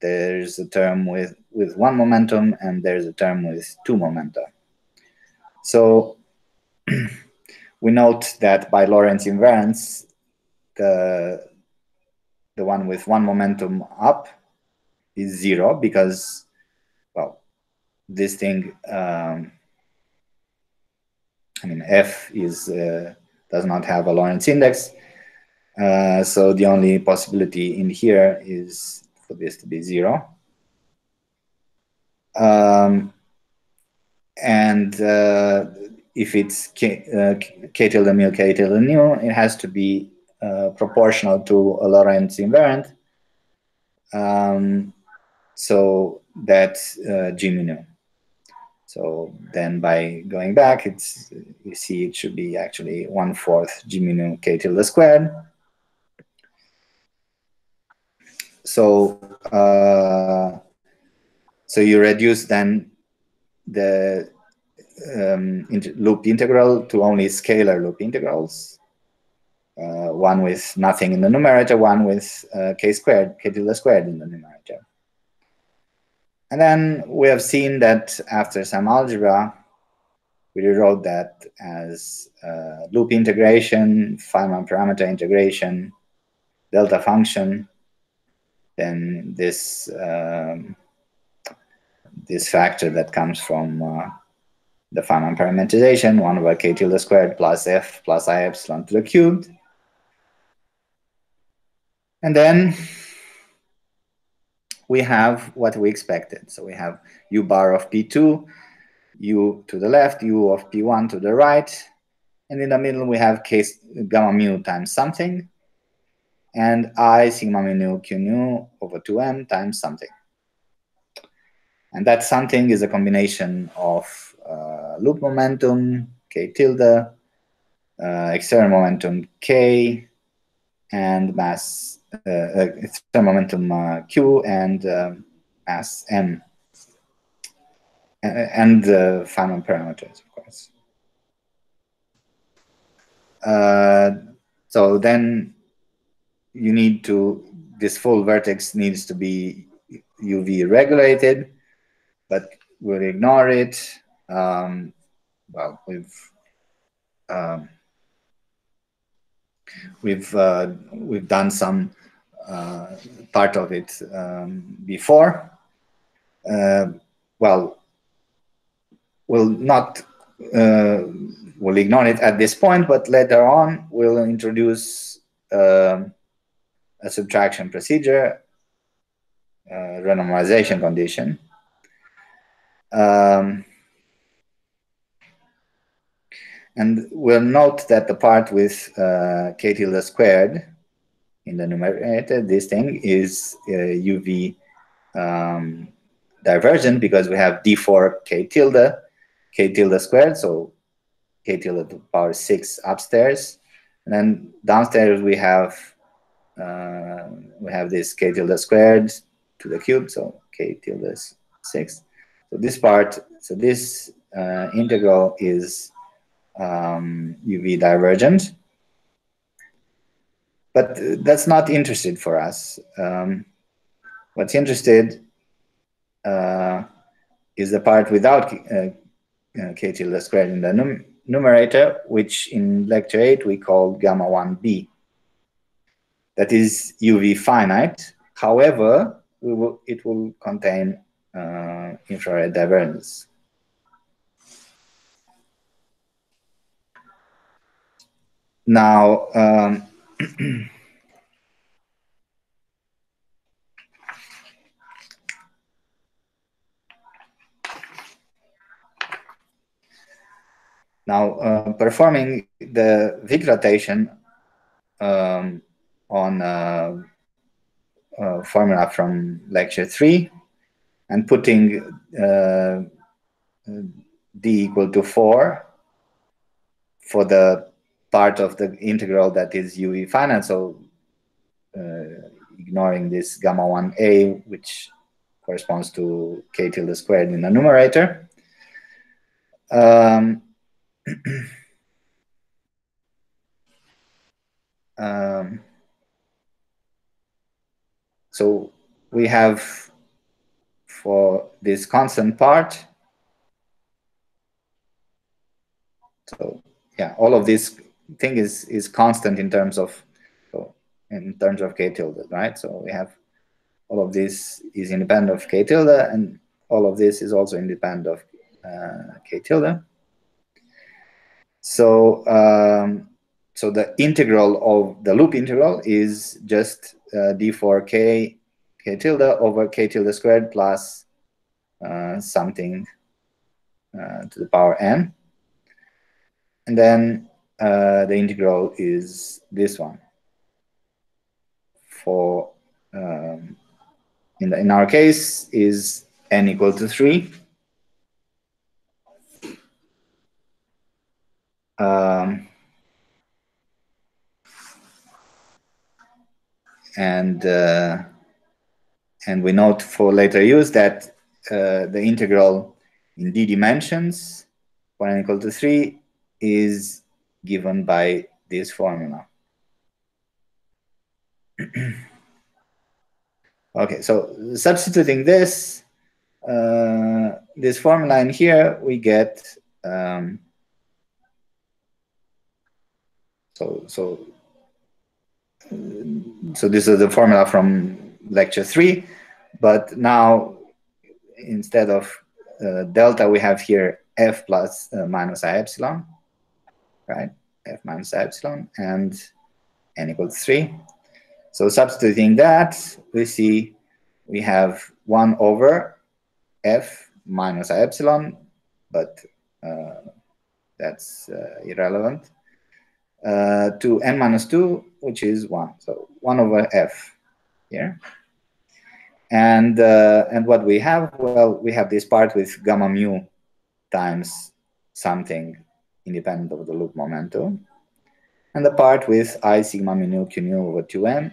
There's a term with, with one momentum, and there's a term with two momenta. So we note that by Lorentz invariance, the, the one with one momentum up is zero because, well, this thing um, I mean, f is uh, does not have a Lorentz index. Uh, so the only possibility in here is for this to be zero. Um, and uh, if it's k, uh, k tilde mu, k tilde nu, it has to be uh, proportional to a Lorentz invariant. Um, so that's uh, G. So then by going back, it's you see it should be actually one fourth g mu k tilde squared. So uh, so you reduce then the um, inter loop integral to only scalar loop integrals. Uh, one with nothing in the numerator, one with uh, k squared, k tilde squared in the numerator. And then we have seen that after some algebra, we rewrote that as uh, loop integration, Feynman parameter integration, delta function, then this um, this factor that comes from uh, the Feynman parameterization, 1 over k tilde squared plus f plus i epsilon to the cubed. And then we have what we expected. So we have u bar of p2, u to the left, u of p1 to the right, and in the middle we have k gamma mu times something, and i sigma mu nu q nu over 2m times something. And that something is a combination of uh, loop momentum, k tilde, uh, external momentum k, and mass, uh, uh momentum uh, q, and um, mass m, and the Feynman parameters, of course. Uh, so then you need to, this full vertex needs to be UV regulated, but we'll ignore it. Um, well, we've um, we've uh, we've done some uh, part of it um, before. Uh, well, we'll not uh, we'll ignore it at this point, but later on we'll introduce um, a subtraction procedure, uh, renormalization condition. Um, and we'll note that the part with uh, k tilde squared in the numerator, this thing is uh, UV um, divergent because we have d4 k tilde, k tilde squared, so k tilde to the power 6 upstairs. And then downstairs we have uh, we have this k tilde squared to the cube, so k tilde 6. So this part, so this uh, integral is um, UV divergent, but that's not interested for us. Um, what's interested uh, is the part without uh, uh k tilde squared in the num numerator, which in lecture 8 we call gamma 1b that is UV finite. However, will, it will contain uh, infrared divergence. Now, um, now uh, performing the Wick rotation um, on a, a formula from lecture three and putting uh, d equal to 4 for the part of the integral that is UV finite. So uh, ignoring this gamma 1a, which corresponds to k tilde squared in the numerator. Um, um, so we have for this constant part. So yeah, all of this thing is is constant in terms of so in terms of k tilde, right? So we have all of this is independent of k tilde, and all of this is also independent of uh, k tilde. So um, so the integral of the loop integral is just uh, d4k k tilde over k tilde squared plus uh, something uh, to the power n. And then uh, the integral is this one. For um, in, the, in our case is n equal to 3. Um, and uh, and we note for later use that uh, the integral in d dimensions for n equal to 3 is given by this formula. okay, so substituting this, uh, this formula in here, we get, um, so, so, so this is the formula from lecture three, but now instead of uh, delta, we have here f plus uh, minus i epsilon, right? f minus epsilon and n equals 3. So substituting that, we see we have 1 over f minus epsilon, but uh, that's uh, irrelevant, uh, to n minus 2, which is 1. So 1 over f here. And, uh, and what we have, well, we have this part with gamma mu times something independent of the loop momentum. And the part with I sigma mu nu q nu over 2m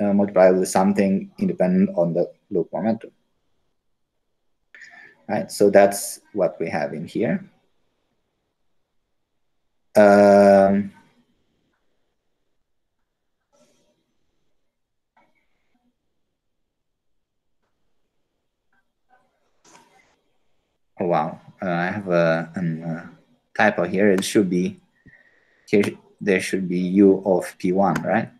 uh, multiplied with something independent on the loop momentum. Right, so that's what we have in here. Um, oh, wow, uh, I have a, a uh, typo here. It should be here. There should be u of p1, right?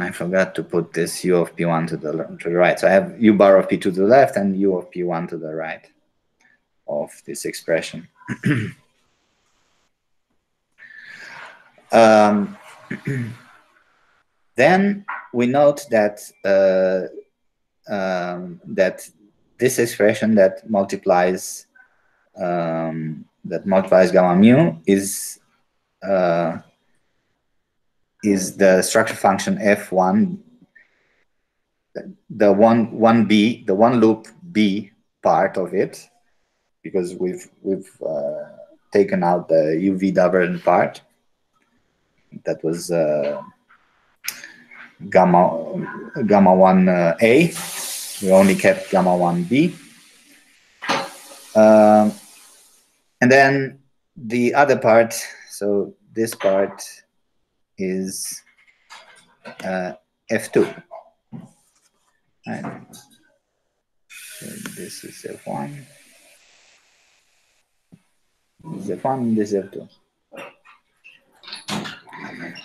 I forgot to put this u of p1 to the, to the right. So I have u bar of p2 to the left and u of p1 to the right of this expression. um, then we note that uh, um, that this expression that multiplies um, that multiplies gamma mu is uh, is the structure function f1 the one one b the one loop b part of it because we've we've uh, taken out the uv divergent part that was uh, gamma gamma one uh, a we only kept gamma one b um, and then the other part so this part is uh, F2. And this is F1. This is F1, this is F2.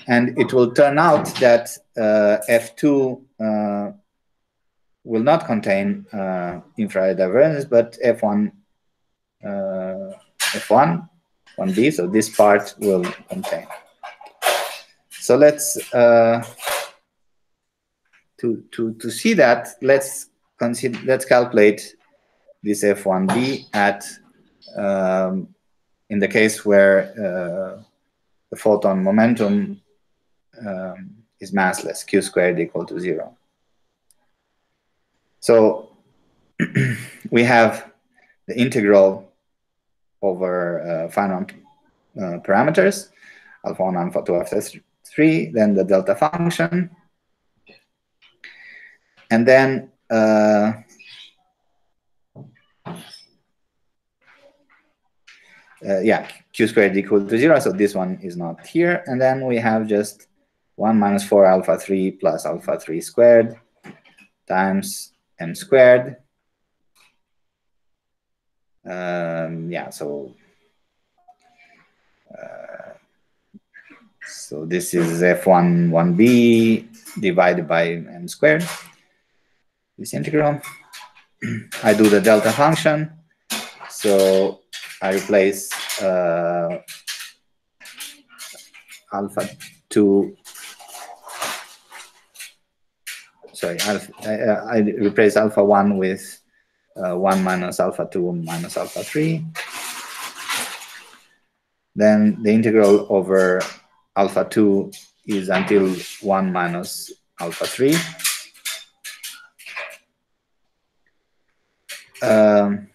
And it will turn out that uh, F2 uh, will not contain uh, infrared divergence, but F1, uh, F1, 1B, so this part will contain. So let's uh, to to to see that let's consider let's calculate this f1b at um, in the case where uh, the photon momentum um, is massless, q squared equal to zero. So we have the integral over uh, Feynman uh, parameters, alpha 1, alpha 2, alpha 3, then the delta function. And then uh, uh, yeah, q squared equal to 0, so this one is not here. And then we have just 1 minus 4 alpha 3 plus alpha 3 squared times m squared. Um, yeah, so uh, so this is f1 1b divided by m squared, this integral. I do the delta function. So I replace uh, alpha 2, sorry, alpha, I, I replace alpha 1 with uh, 1 minus alpha 2 minus alpha 3. Then the integral over alpha 2 is until 1 minus alpha 3. Um,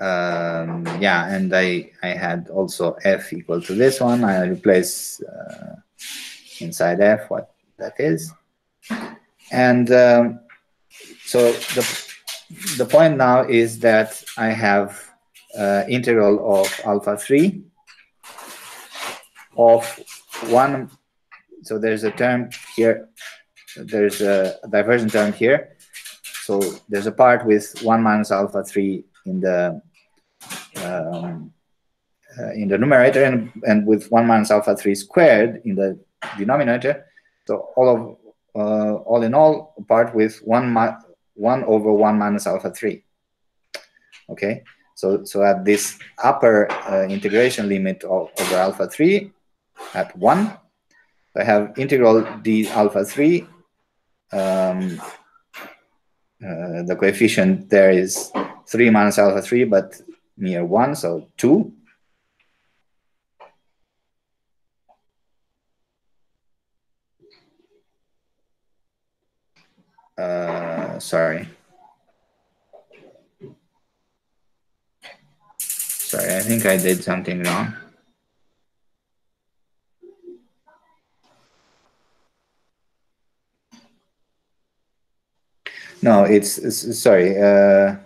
um, yeah, and I, I had also f equal to this one. I replace uh, inside f what that is. And um, so the, the point now is that I have uh, integral of alpha 3 of 1. So there's a term here. There's a divergent term here. So there's a part with 1 minus alpha 3 in the uh, in the numerator and, and with 1 minus alpha 3 squared in the denominator. So all of uh, all in all, part with 1, 1 over 1 minus alpha 3. Okay, so, so at this upper uh, integration limit of, over alpha 3 at 1, I have integral d alpha 3 um, uh, the coefficient there is 3 minus alpha 3, but near 1, so 2. Sorry. Sorry, I think I did something wrong. No, it's, it's sorry. Uh,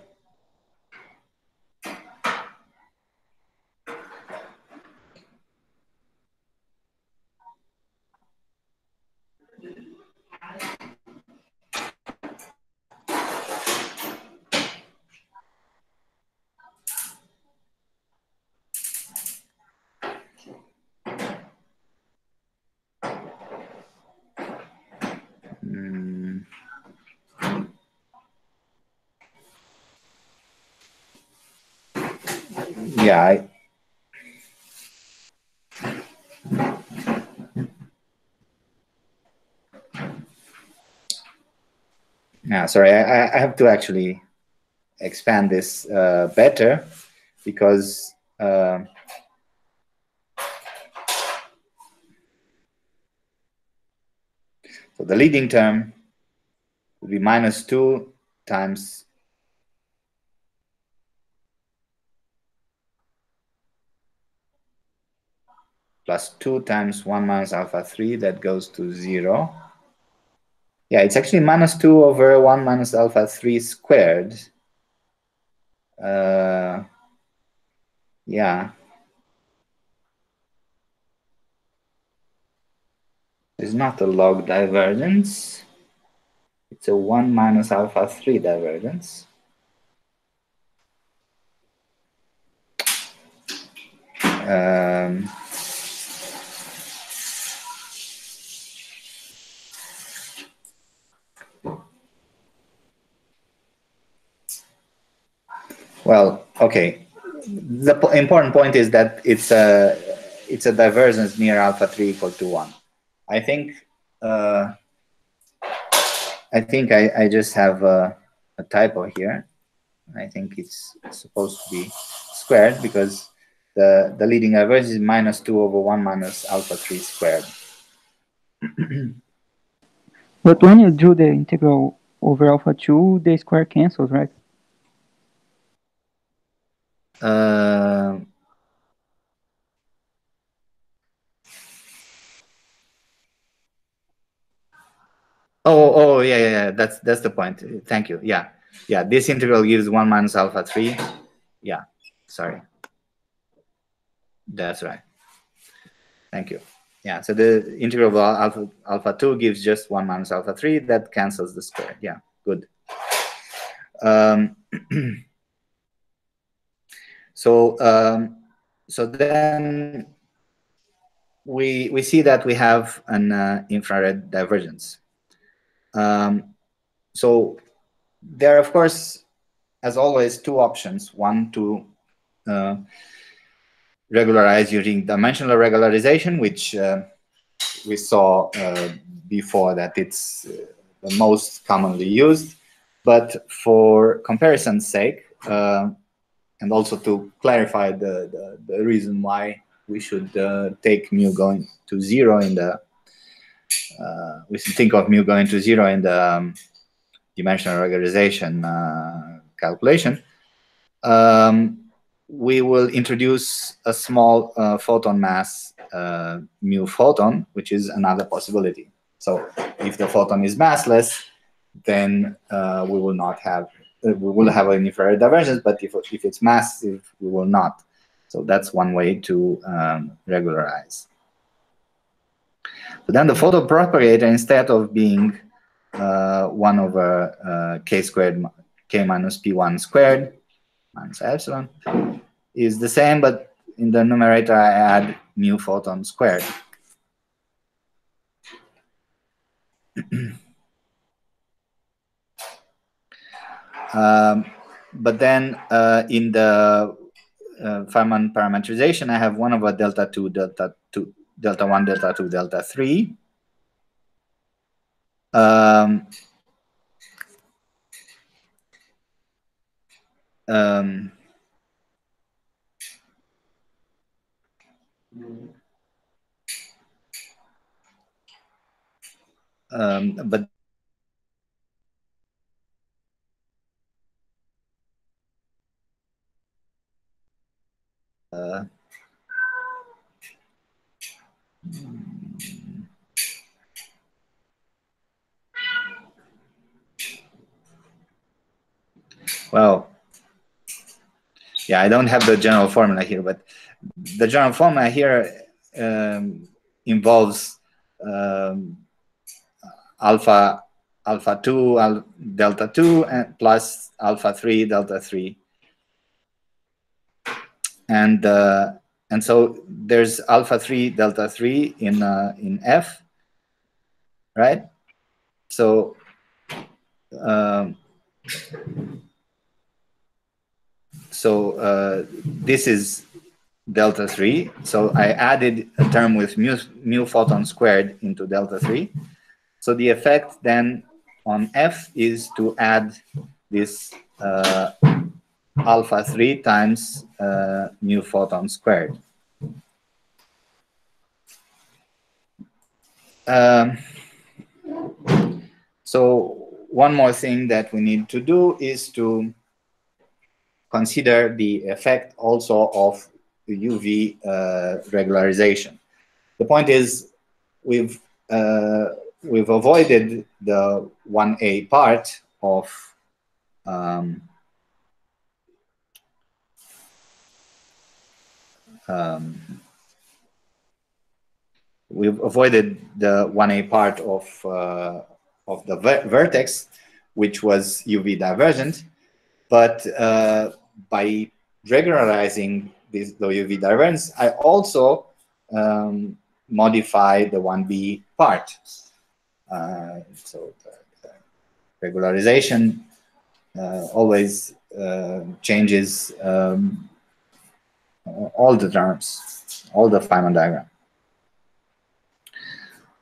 I, yeah, sorry, I, I have to actually expand this uh, better because uh, so the leading term would be minus 2 times plus 2 times 1 minus alpha 3, that goes to 0. Yeah, it's actually minus 2 over 1 minus alpha 3 squared. Uh, yeah. It's not a log divergence. It's a 1 minus alpha 3 divergence. Um, Well, okay. The important point is that it's a it's a divergence near alpha three equal to one. I think uh, I think I, I just have a, a typo here. I think it's supposed to be squared because the, the leading divergence is minus 2 over 1 minus alpha 3 squared. but when you do the integral over alpha 2, the square cancels, right? Uh, oh, oh, yeah, yeah, yeah. That's that's the point. Thank you. Yeah, yeah. This integral gives one minus alpha three. Yeah. Sorry. That's right. Thank you. Yeah. So the integral of alpha alpha two gives just one minus alpha three. That cancels the square. Yeah. Good. Um, So um, so then we we see that we have an uh, infrared divergence. Um, so there are of course, as always, two options. One to uh, regularize using dimensional regularization, which uh, we saw uh, before that it's uh, the most commonly used. But for comparison's sake, uh, and also to clarify the, the, the reason why we should uh, take mu going to zero in the, uh, we should think of mu going to zero in the um, dimensional regularization uh, calculation. Um, we will introduce a small uh, photon mass uh, mu photon, which is another possibility. So if the photon is massless, then uh, we will not have we will have an infrared divergence. But if if it's massive, we will not. So that's one way to um, regularize. But then the photon propagator, instead of being uh, 1 over uh, k squared k minus p1 squared minus epsilon, is the same, but in the numerator I add mu photon squared. um, but then uh, in the uh, Feynman parametrization, I have 1 over delta 2, delta 2, delta 1, delta 2, delta 3. Um, um, um, but uh, well, yeah, I don't have the general formula here, but the general formula here um, involves um, alpha alpha 2 al delta 2 and plus alpha 3 delta 3 and uh, and so there's alpha 3 delta 3 in uh, in f right so um, so uh, this is delta 3. So I added a term with mu, mu photon squared into delta 3. So the effect then on F is to add this uh, alpha 3 times uh, mu photon squared. Um, so one more thing that we need to do is to consider the effect also of UV uh, regularization. The point is we've uh, we've avoided the 1A part of um, um, we've avoided the 1A part of uh, of the ver vertex, which was UV divergent, but uh, by regularizing this the UV divergence, I also um, modify the 1B part. Uh, so the, the regularization uh, always uh, changes um, all the terms, all the Feynman diagram.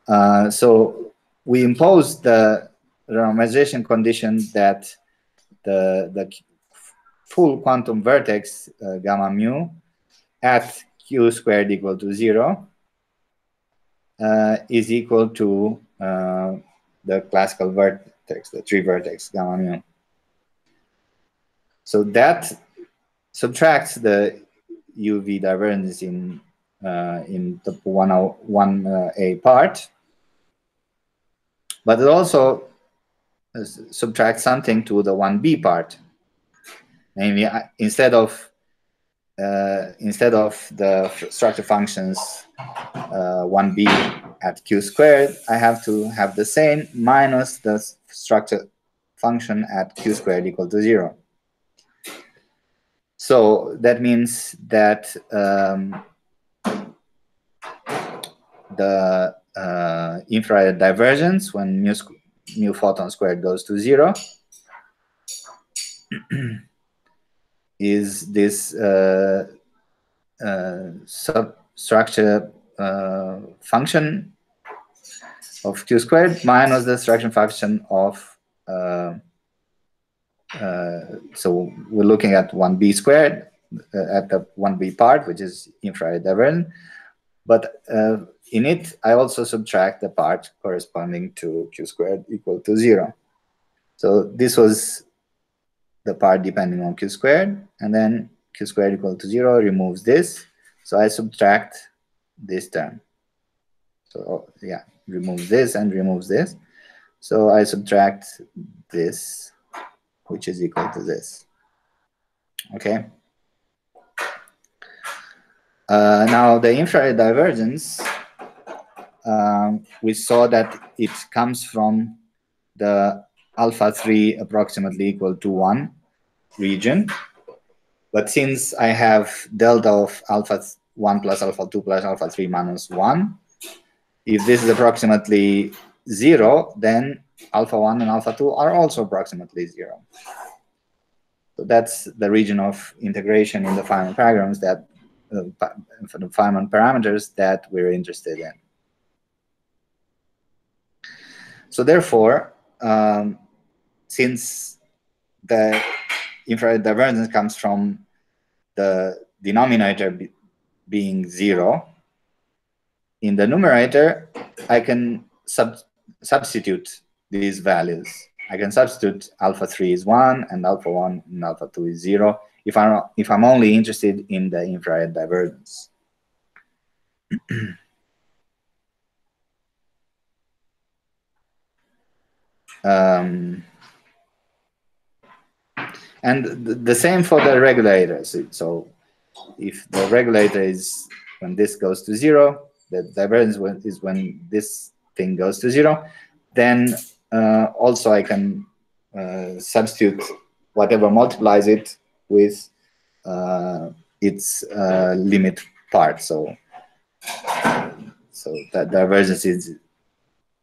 Uh, so we impose the renormalization condition that the, the full quantum vertex uh, gamma mu at q squared equal to zero uh, is equal to uh, the classical vertex, the tree vertex gamma mu. So that subtracts the UV divergence in uh, in the 101A uh, part, but it also uh, subtracts something to the 1B part. Namely, instead of uh, instead of the structure functions uh, 1b at q squared, I have to have the same minus the structure function at q squared equal to zero. So that means that um, the uh, infrared divergence when mu, mu photon squared goes to zero is this uh, uh, substructure uh, function of q squared minus the structure function of uh, so we're looking at 1b squared uh, at the 1b part which is infrared divergent but in it I also subtract the part corresponding to q squared equal to zero so this was the part depending on q squared, and then q squared equal to 0 removes this. So I subtract this term. So yeah, removes this and removes this. So I subtract this, which is equal to this. Okay. Uh, now the infrared divergence, um, we saw that it comes from the alpha 3 approximately equal to 1 region. But since I have delta of alpha 1 plus alpha 2 plus alpha 3 minus 1, if this is approximately 0, then alpha 1 and alpha 2 are also approximately 0. So that's the region of integration in the Feynman paragrams that uh, the Feynman parameters that we're interested in. So therefore, um, since the infrared divergence comes from the denominator be being zero, in the numerator, I can sub substitute these values. I can substitute alpha 3 is 1 and alpha 1 and alpha 2 is 0 if I'm, if I'm only interested in the infrared divergence. um, and the, the same for the regulators. So if the regulator is when this goes to zero, the divergence is when this thing goes to zero, then uh, also I can uh, substitute whatever multiplies it with uh, its uh, limit part. So, so that divergence is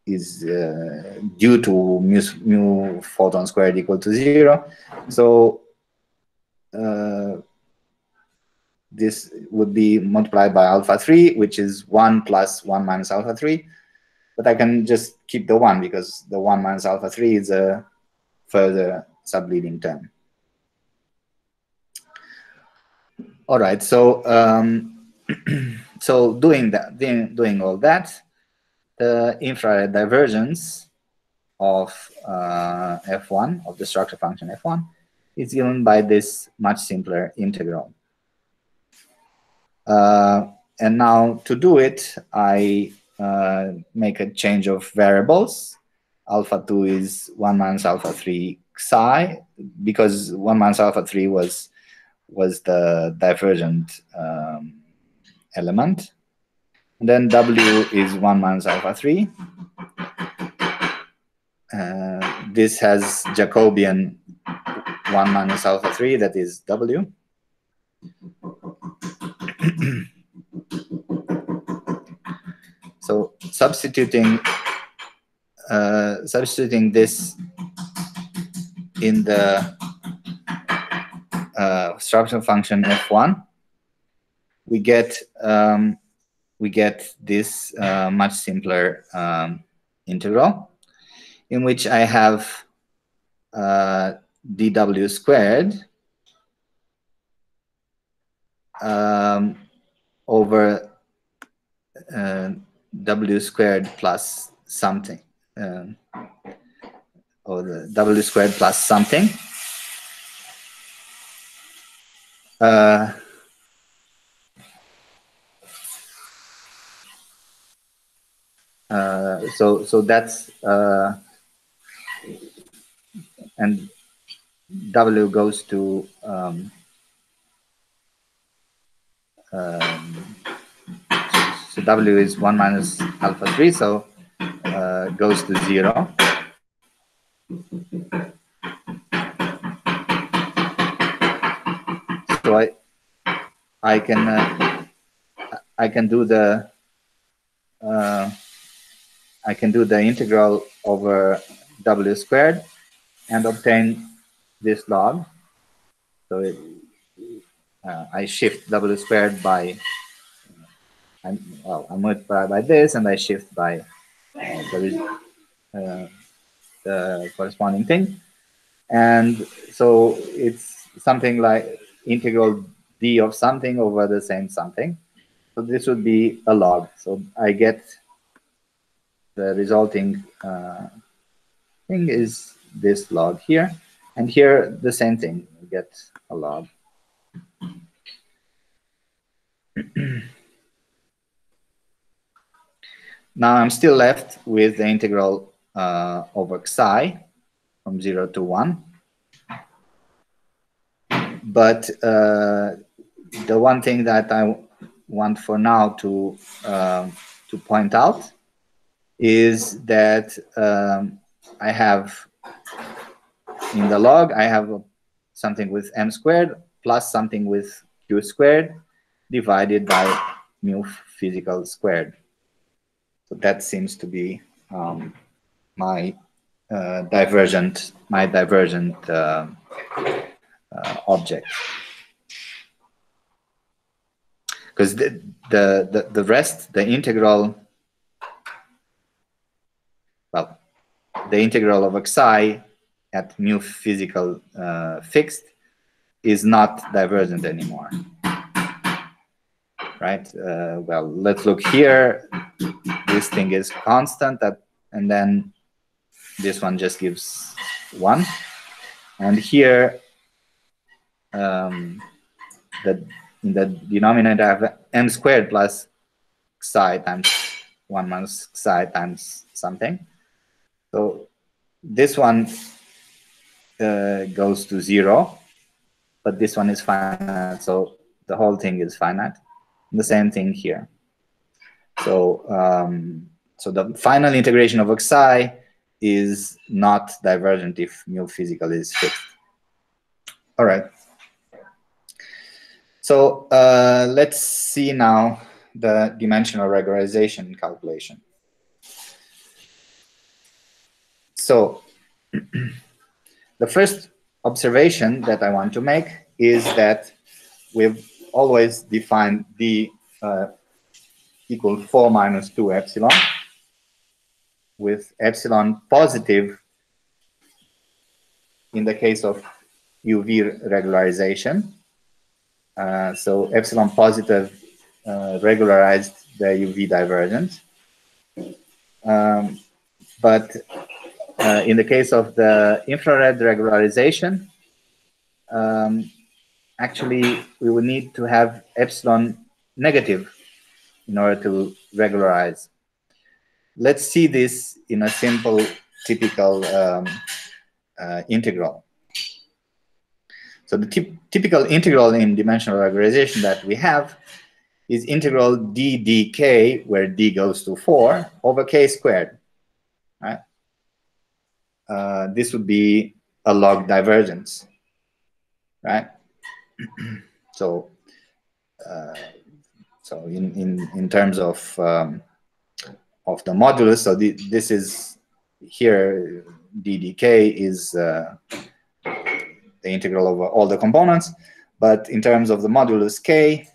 is uh, due to mu, mu photon squared equal to zero. So uh, this would be multiplied by alpha 3, which is 1 plus 1 minus alpha 3. But I can just keep the 1 because the 1 minus alpha 3 is a further subleading term. All right, so um, so doing that, doing, doing all that, the infrared divergence of uh, f1, of the structure function f1, is given by this much simpler integral. Uh, and now to do it, I uh, make a change of variables. Alpha 2 is 1 minus alpha 3 psi, because 1 minus alpha 3 was, was the divergent um, element. And then W is 1 minus alpha 3. Uh, this has Jacobian 1 minus alpha 3, that is W. so substituting uh, substituting this in the uh, structural function f1, we get um, we get this uh, much simpler um, integral in which I have uh, dw squared um, over uh, w squared plus something, um, or the w squared plus something. Uh, uh, so so that's uh, and w goes to um, um, so w is 1 minus alpha 3 so uh, goes to 0 so i i can uh, i can do the uh, I can do the integral over w squared and obtain this log. So it, uh, I shift w squared by, I, well, I multiply by this and I shift by uh, the, uh, the corresponding thing. And so it's something like integral d of something over the same something. So this would be a log. So I get the resulting uh, thing is this log here. And here, the same thing, we get a log. now I'm still left with the integral uh, over xi from 0 to 1. But uh, the one thing that I want for now to um, to point out is that um, I have in the log I have something with m squared plus something with q squared divided by mu physical squared. So that seems to be um, my uh, divergent my divergent uh, uh, object. Because the, the, the the rest the integral well the integral of xi at mu physical uh, fixed is not divergent anymore right uh, well let's look here this thing is constant that and then this one just gives one and here um, the in the denominator I have m squared plus psi times 1 minus psi times something. So this one uh, goes to 0, but this one is finite, so the whole thing is finite. The same thing here. So um, so the final integration of xi is not divergent if mu physical is fixed. All right. So uh, let's see now the dimensional regularization calculation. So the first observation that I want to make is that we've always define d uh, equal 4 minus 2 epsilon with epsilon positive in the case of UV regularization. Uh, so epsilon positive uh, regularized the UV divergence. Um, but uh, in the case of the infrared regularization, um, actually we would need to have epsilon negative in order to regularize. Let's see this in a simple typical um, uh, integral. So the typical integral in dimensional regularization that we have is integral d dk, where d goes to 4, over k squared. Right? Uh, this would be a log divergence. Right? So uh, so in, in, in terms of um, of the modulus, so the, this is here ddk is uh, the integral over all the components. But in terms of the modulus k,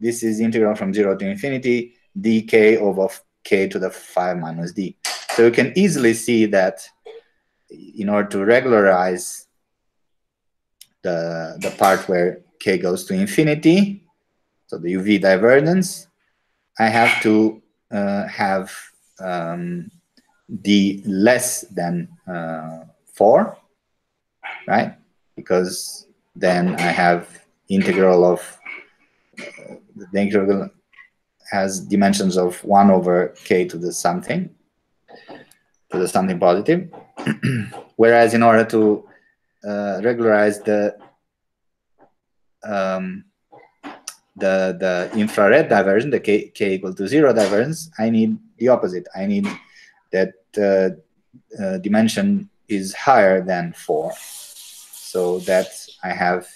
this is integral from 0 to infinity dk over k to the 5 minus d. So you can easily see that in order to regularize the, the part where k goes to infinity, so the UV divergence, I have to uh, have um, d less than uh, 4, right? because then I have integral of uh, the integral has dimensions of 1 over k to the something, to the something positive. Whereas in order to uh, regularize the um, the the infrared divergence, the k, k equal to 0 divergence, I need the opposite. I need that uh, uh, dimension is higher than 4 so that I have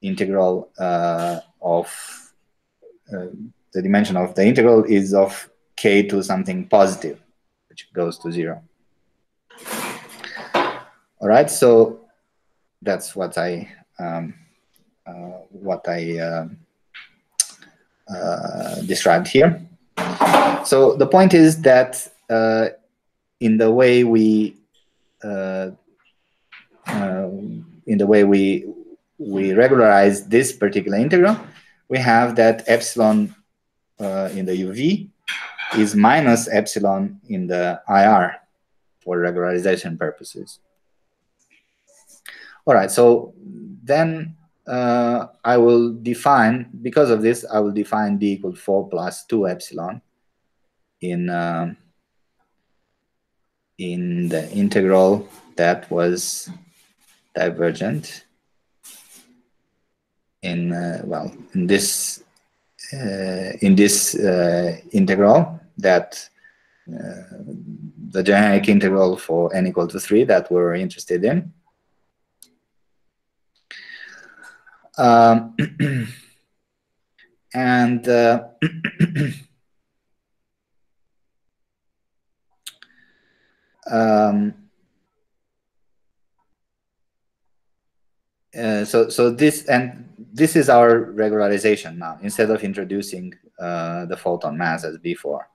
integral uh, of uh, the dimension of the integral is of k to something positive, which goes to zero. All right, so that's what I um, uh, what I um, uh, described here. So the point is that uh, in the way we uh, uh, in the way we we regularize this particular integral, we have that epsilon uh, in the UV is minus epsilon in the IR for regularization purposes. All right, so then uh, I will define, because of this, I will define d equal 4 plus 2 epsilon in, uh, in the integral that was divergent in, uh, well, in this, uh, in this uh, integral that uh, the generic integral for n equal to 3 that we're interested in. Um, and uh, um, uh, so so this and this is our regularization now instead of introducing uh, the photon mass as before.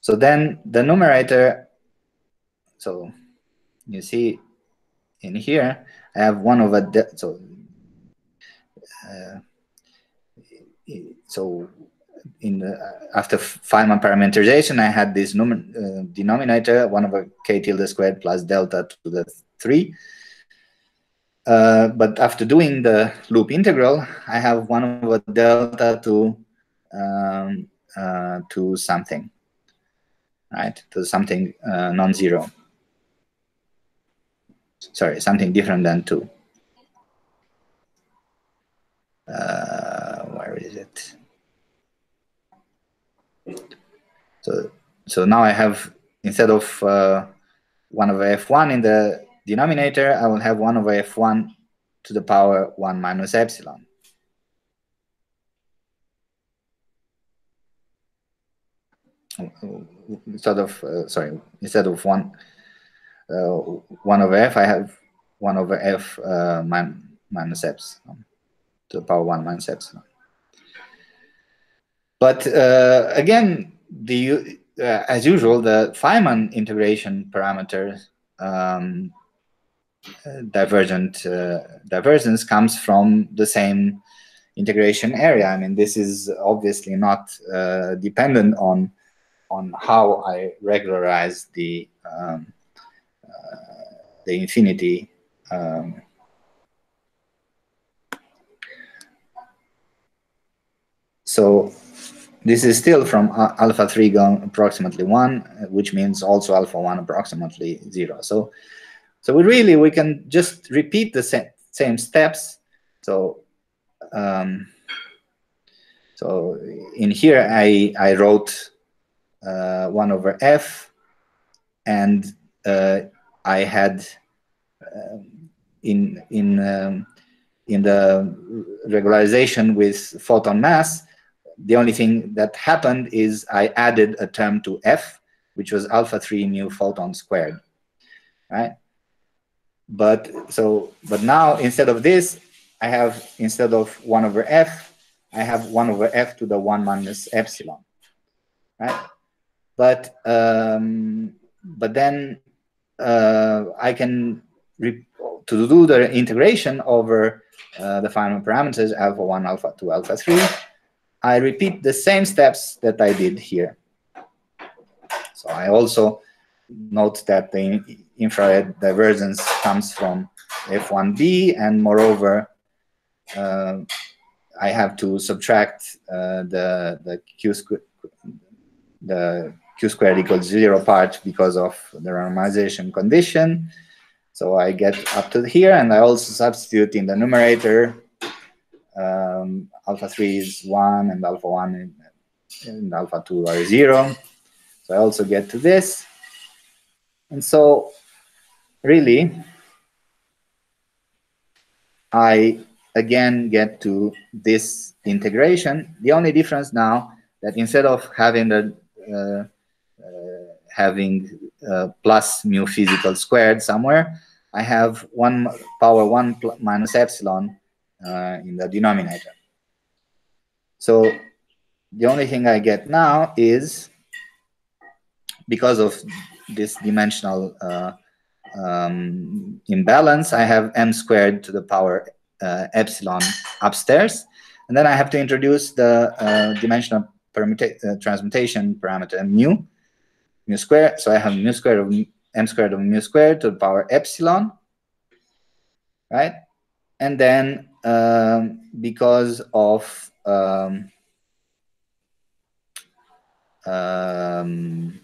So then the numerator, so you see in here, I have one over, so so in the, after Feynman parameterization, I had this uh, denominator, 1 over k tilde squared plus delta to the 3. Uh, but after doing the loop integral, I have 1 over delta to um, uh, to something, right? To something uh, non-zero. Sorry, something different than 2. Uh, where is it? So, so now I have, instead of uh, 1 over f1 in the denominator, I will have 1 over f1 to the power 1 minus epsilon. Instead of, uh, sorry, instead of 1, uh, 1 over f, I have 1 over f uh, min minus epsilon to power 1 minus epsilon. But uh, again, the uh, as usual, the Feynman integration parameter um, uh, divergent uh, divergence comes from the same integration area. I mean, this is obviously not uh, dependent on on how I regularize the um, the infinity um, So this is still from alpha 3 going approximately 1, which means also alpha 1 approximately 0. So, so we really, we can just repeat the same, same steps. So, um, so in here, I, I wrote uh, 1 over f, and uh, I had uh, in, in, um, in the regularization with photon mass, the only thing that happened is I added a term to f, which was alpha 3 mu photon squared, right? But so, but now instead of this, I have instead of 1 over f, I have 1 over f to the 1 minus epsilon, right? But um, but then uh, I can to do the integration over uh, the Feynman parameters alpha 1, alpha 2, alpha 3. I repeat the same steps that I did here. So I also note that the infrared divergence comes from F1b, and moreover, uh, I have to subtract uh, the the q squared the q squared equals zero part because of the renormalization condition. So I get up to here, and I also substitute in the numerator um, alpha 3 is 1 and alpha 1 and, and alpha 2 are 0. So I also get to this. And so really, I again get to this integration. The only difference now that instead of having the uh, uh, having uh, plus mu physical squared somewhere, I have 1 power 1 minus epsilon uh, in the denominator. So the only thing I get now is because of this dimensional uh, um, imbalance, I have m squared to the power uh, epsilon upstairs. And then I have to introduce the uh, dimensional uh, transmutation parameter mu, mu squared. So I have mu squared of m squared of mu squared to the power epsilon, right? And then um, because of um, um,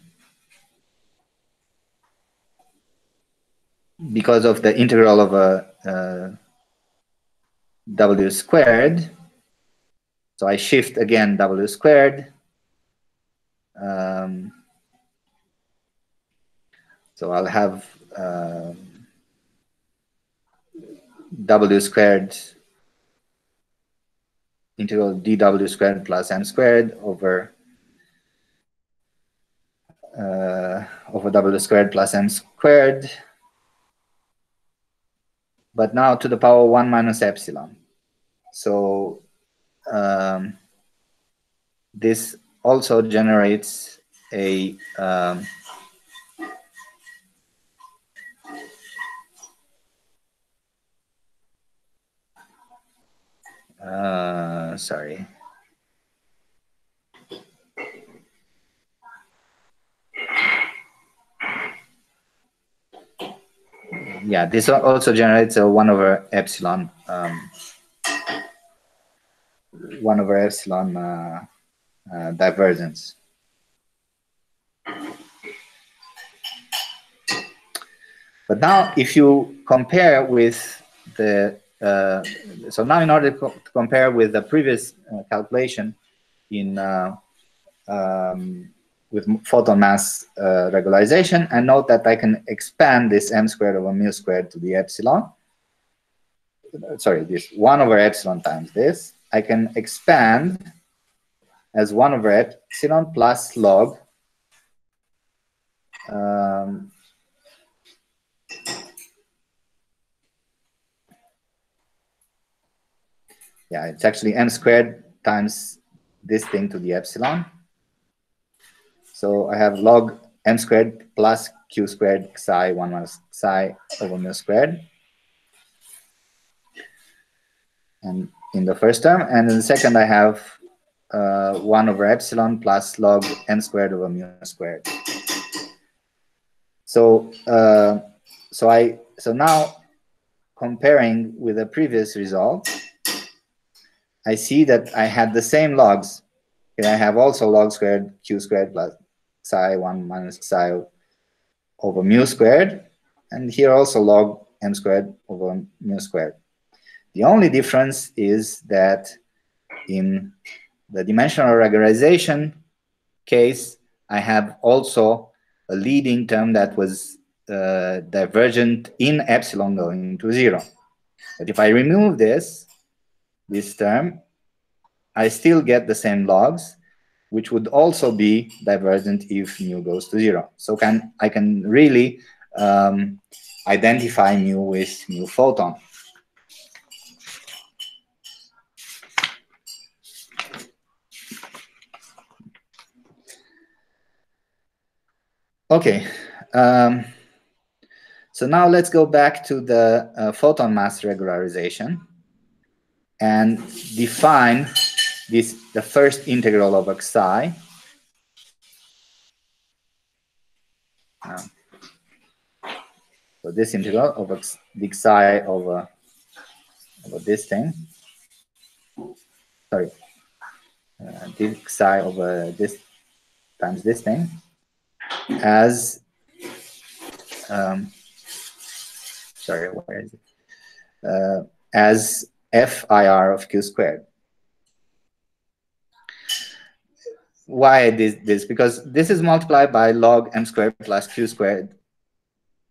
because of the integral of a, a w squared, so I shift again w squared. Um, so I'll have um, w squared integral dw squared plus m squared over uh, over w squared plus m squared. But now to the power 1 minus epsilon. So um, this also generates a um, uh, sorry. Yeah, this also generates a 1 over epsilon um, 1 over epsilon uh, uh, divergence. But now if you compare with the, uh, so now in order to, co to, compare with the previous uh, calculation in uh, um, with photon mass uh, regularization, and note that I can expand this m squared over mu squared to the epsilon. Sorry, this 1 over epsilon times this. I can expand as 1 over epsilon plus log um, yeah, it's actually m squared times this thing to the epsilon. So I have log m squared plus q squared psi 1 minus psi over mu squared. And in the first term. And in the second, I have uh, 1 over epsilon plus log n squared over mu squared. So, uh, so I so now comparing with the previous result, I see that I had the same logs. And I have also log squared q squared plus psi 1 minus psi over mu squared. And here also log m squared over mu squared. The only difference is that in the dimensional regularization case, I have also a leading term that was uh, divergent in epsilon going to zero. But if I remove this, this term, I still get the same logs, which would also be divergent if mu goes to zero. So can I can really um, identify mu with mu photon. Okay. Um, so now let's go back to the uh, photon mass regularization and define this the first integral of xi. So this integral of x, the xi over, over this thing. Sorry. Uh, this xi over this times this thing as um, sorry, where is it? Uh, as FIR of Q squared. Why this, this? Because this is multiplied by log m squared plus q squared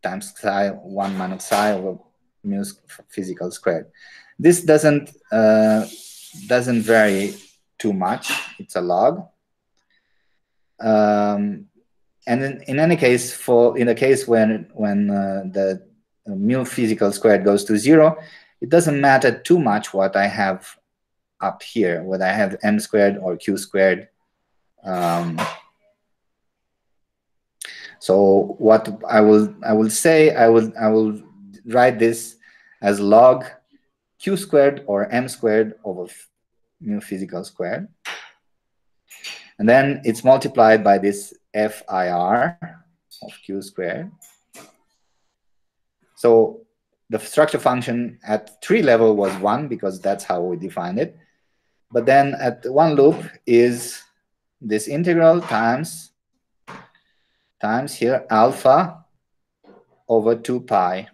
times psi 1 minus psi over mu physical squared. This doesn't uh, doesn't vary too much. It's a log. Um, and in, in any case, for in the case when when uh, the mu physical squared goes to zero, it doesn't matter too much what I have up here, whether I have m squared or q squared. Um, so what I will I will say I will I will write this as log q squared or m squared over mu physical squared. And then it's multiplied by this FIR of Q squared. So the structure function at tree level was one because that's how we defined it. But then at one loop is this integral times times here alpha over 2 pi.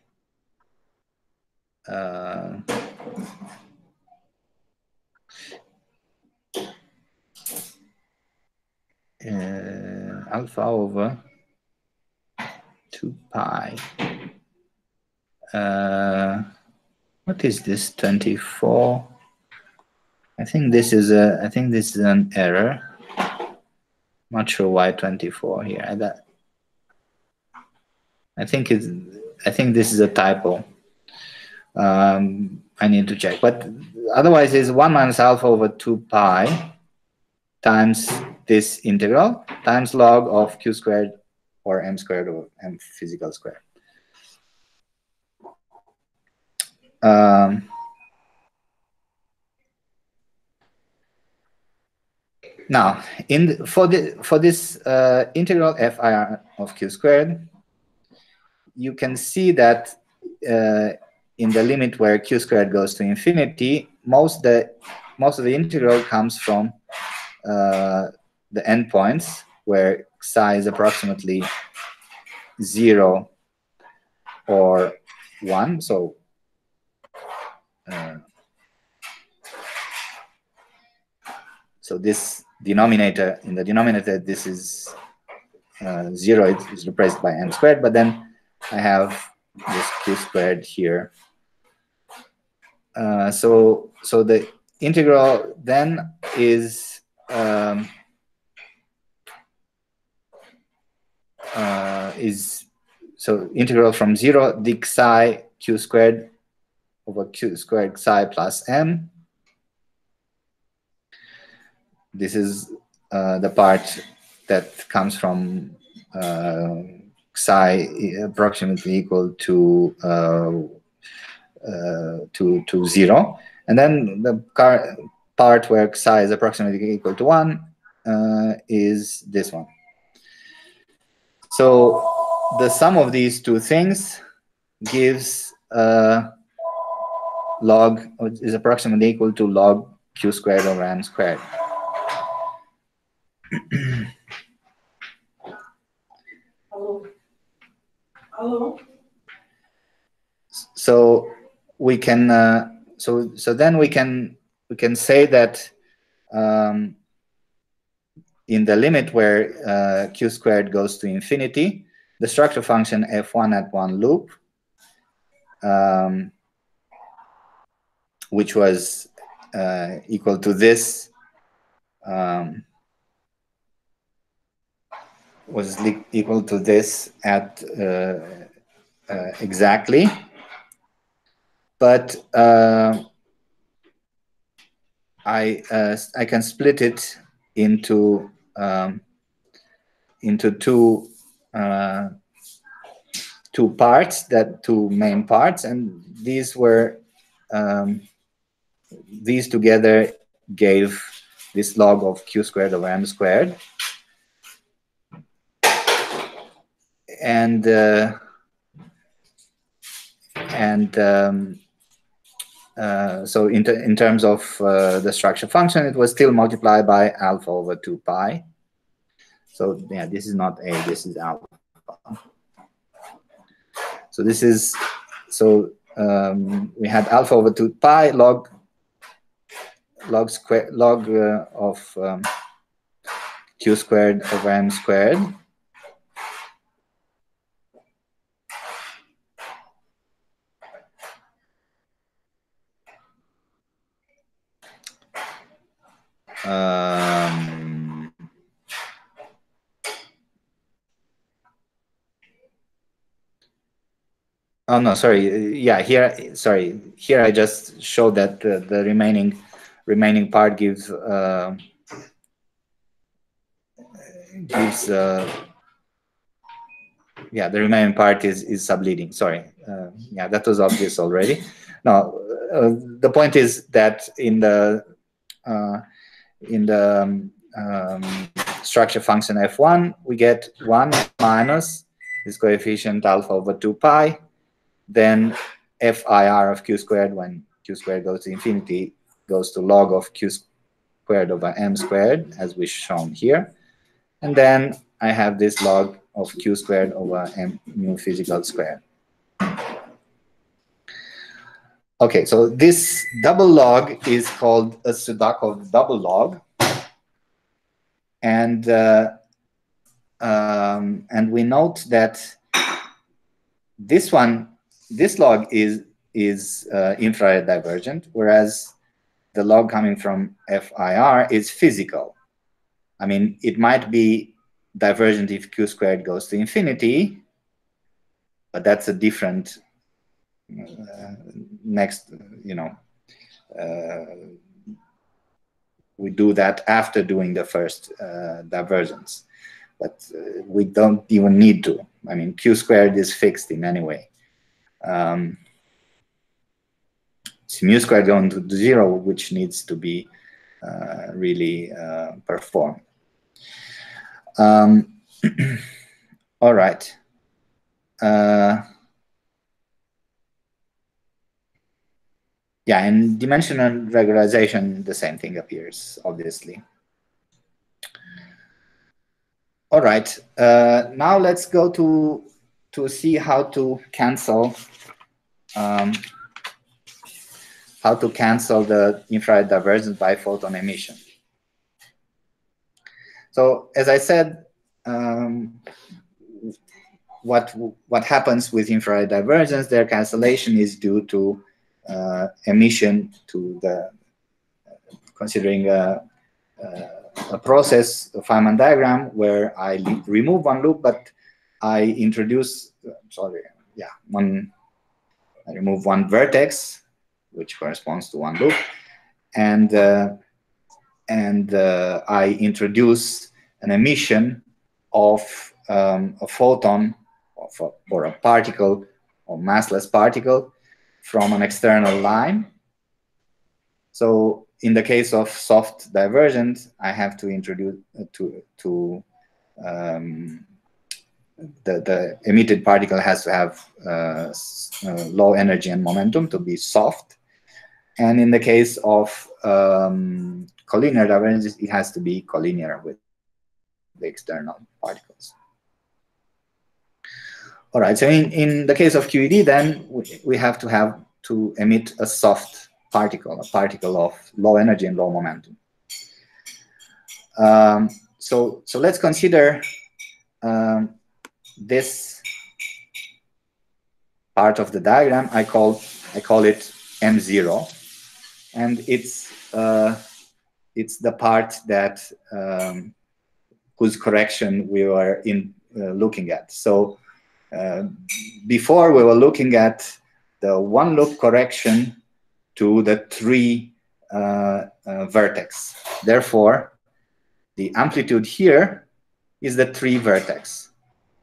Uh, uh, alpha over 2 pi. Uh, what is this 24? I think this is a, I think this is an error. Not sure why 24 here. I, that, I think it's, I think this is a typo. Um, I need to check, but otherwise is 1 minus alpha over 2 pi times this integral times log of q squared or m squared or m physical squared. Um, now, in the, for the for this uh, integral FIR of q squared, you can see that uh, in the limit where q squared goes to infinity, most the most of the integral comes from uh, the endpoints where psi is approximately zero or one. So uh, so this denominator in the denominator this is uh, zero it is replaced by m squared but then I have this q squared here uh, so so the integral then is um, uh, is so integral from zero dic psi q squared over q squared psi plus m. This is uh, the part that comes from uh, psi approximately equal to uh, uh to to zero, and then the part where psi is approximately equal to one uh, is this one. So the sum of these two things gives uh, log is approximately equal to log q squared over m squared. Hello. Hello. So we can uh, so so then we can we can say that um, in the limit where uh, q squared goes to infinity, the structure function f1 at one loop, um, which was uh, equal to this, um, was equal to this at uh, uh exactly. But uh, I uh, I can split it into um, into two uh, two parts that two main parts and these were um, these together gave this log of q squared over m squared and uh, and um, uh, so in, in terms of uh, the structure function, it was still multiplied by alpha over 2 pi. So yeah, this is not A, this is alpha. So this is, so um, we had alpha over 2 pi log log square log uh, of um, q squared over m squared Um, oh no, sorry. Yeah, here, sorry. Here I just showed that the, the remaining remaining part gives uh, gives uh, yeah the remaining part is is subleading. Sorry. Uh, yeah, that was obvious already. Now uh, the point is that in the uh, in the um, um, structure function f1, we get 1 minus this coefficient alpha over 2 pi. Then FIR of q squared when q squared goes to infinity goes to log of q squared over m squared, as we shown here. And then I have this log of q squared over m mu physical squared. Okay, so this double log is called a Sudakov double log. And, uh, um, and we note that this one, this log is, is uh, infrared divergent, whereas the log coming from FIR is physical. I mean, it might be divergent if q squared goes to infinity, but that's a different next, you know, uh, we do that after doing the first uh, divergence. But uh, we don't even need to. I mean, q squared is fixed in any way. Um, so mu squared going to zero, which needs to be uh, really uh, performed. Um, all right. Uh, yeah, in dimensional regularization, the same thing appears, obviously. All right, uh, now let's go to, to see how to cancel um, how to cancel the infrared divergence by photon emission. So as I said, um, what what happens with infrared divergence, their cancellation is due to uh, emission to the considering a, a process, a Feynman diagram, where I remove one loop, but I introduce, sorry, yeah, one, I remove one vertex, which corresponds to one loop, and uh, and uh, I introduce an emission of um, a photon a, or a particle or massless particle from an external line. So in the case of soft divergent, I have to introduce uh, to to um, the, the emitted particle has to have uh, uh, low energy and momentum to be soft. And in the case of um, collinear divergence, it has to be collinear with the external particles. All right, so in, in the case of QED, then we, we have to have to emit a soft particle, a particle of low energy and low momentum. Um, so, so let's consider um, this part of the diagram. I call I call it M0, and it's uh, it's the part that um, whose correction we were in uh, looking at. So before we were looking at the one loop correction to the three uh, uh, vertex. Therefore, the amplitude here is the three vertex.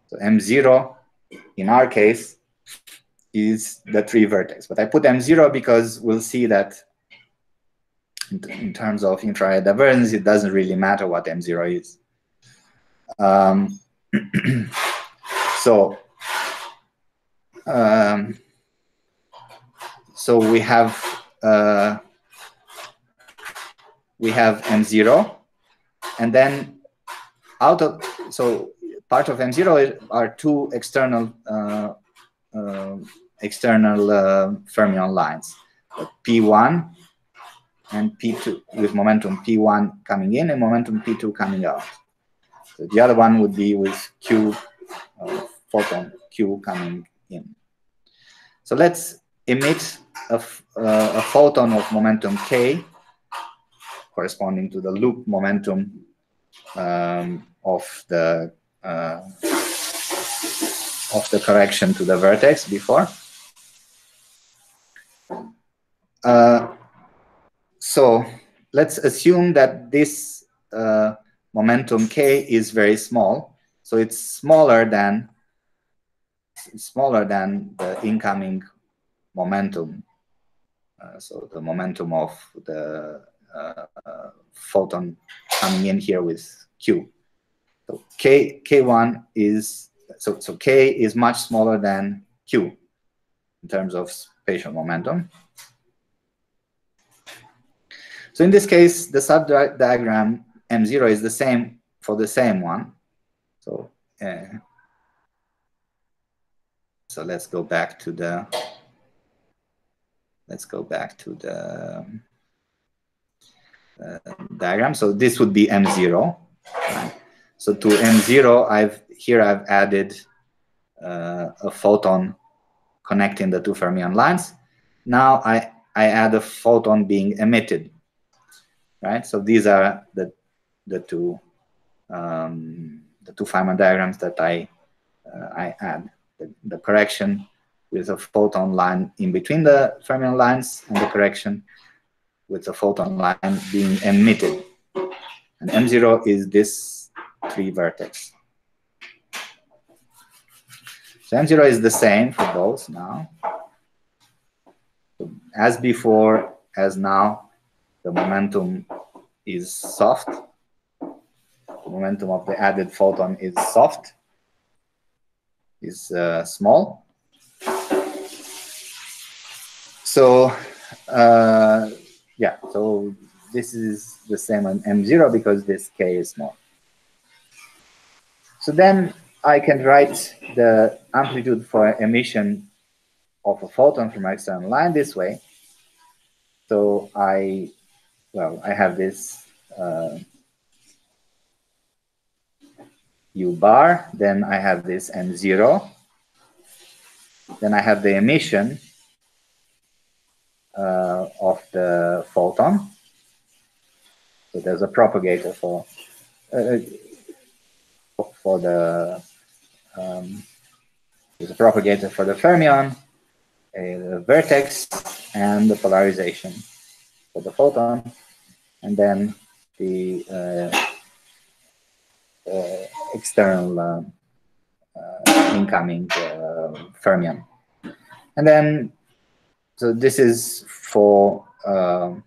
So M0, in our case, is the three vertex. But I put M0 because we'll see that in, in terms of infrared divergence, it doesn't really matter what M0 is. Um, so um, so we have uh, we have M0, and then out of so part of M0 are two external uh, uh, external fermion lines, P1 and P2 with momentum P1 coming in and momentum P2 coming out. So the other one would be with Q uh, photon Q coming So let's emit a, uh, a photon of momentum k corresponding to the loop momentum um, of the uh, of the correction to the vertex before. Uh, so let's assume that this uh, momentum k is very small. So it's smaller than smaller than the incoming momentum. Uh, so the momentum of the uh, photon coming in here with Q. So K, K1 is, so, so K is much smaller than Q in terms of spatial momentum. So in this case, the sub-diagram M0 is the same for the same one. So, uh, so let's go back to the, let's go back to the uh, diagram. So this would be M0. Right? So to M0, I've here I've added uh, a photon connecting the two fermion lines. Now I, I add a photon being emitted, right? So these are the, the two um, the two Feynman diagrams that I uh, I add the, correction with a photon line in between the fermion lines and the correction with the photon line being emitted. And M0 is this three vertex. So M0 is the same for both now. As before, as now, the momentum is soft. The momentum of the added photon is soft, is uh, small. So, uh, yeah, so this is the same on M0 because this K is small. So then I can write the amplitude for emission of a photon from external line this way. So I, well, I have this uh, U bar, then I have this M0, then I have the emission uh, of the photon. So there's a propagator for uh, for the um, there's a propagator for the fermion, a, vertex, and the polarization for the photon, and then the uh, external uh, uh incoming uh, fermion. And then, so this is for, um,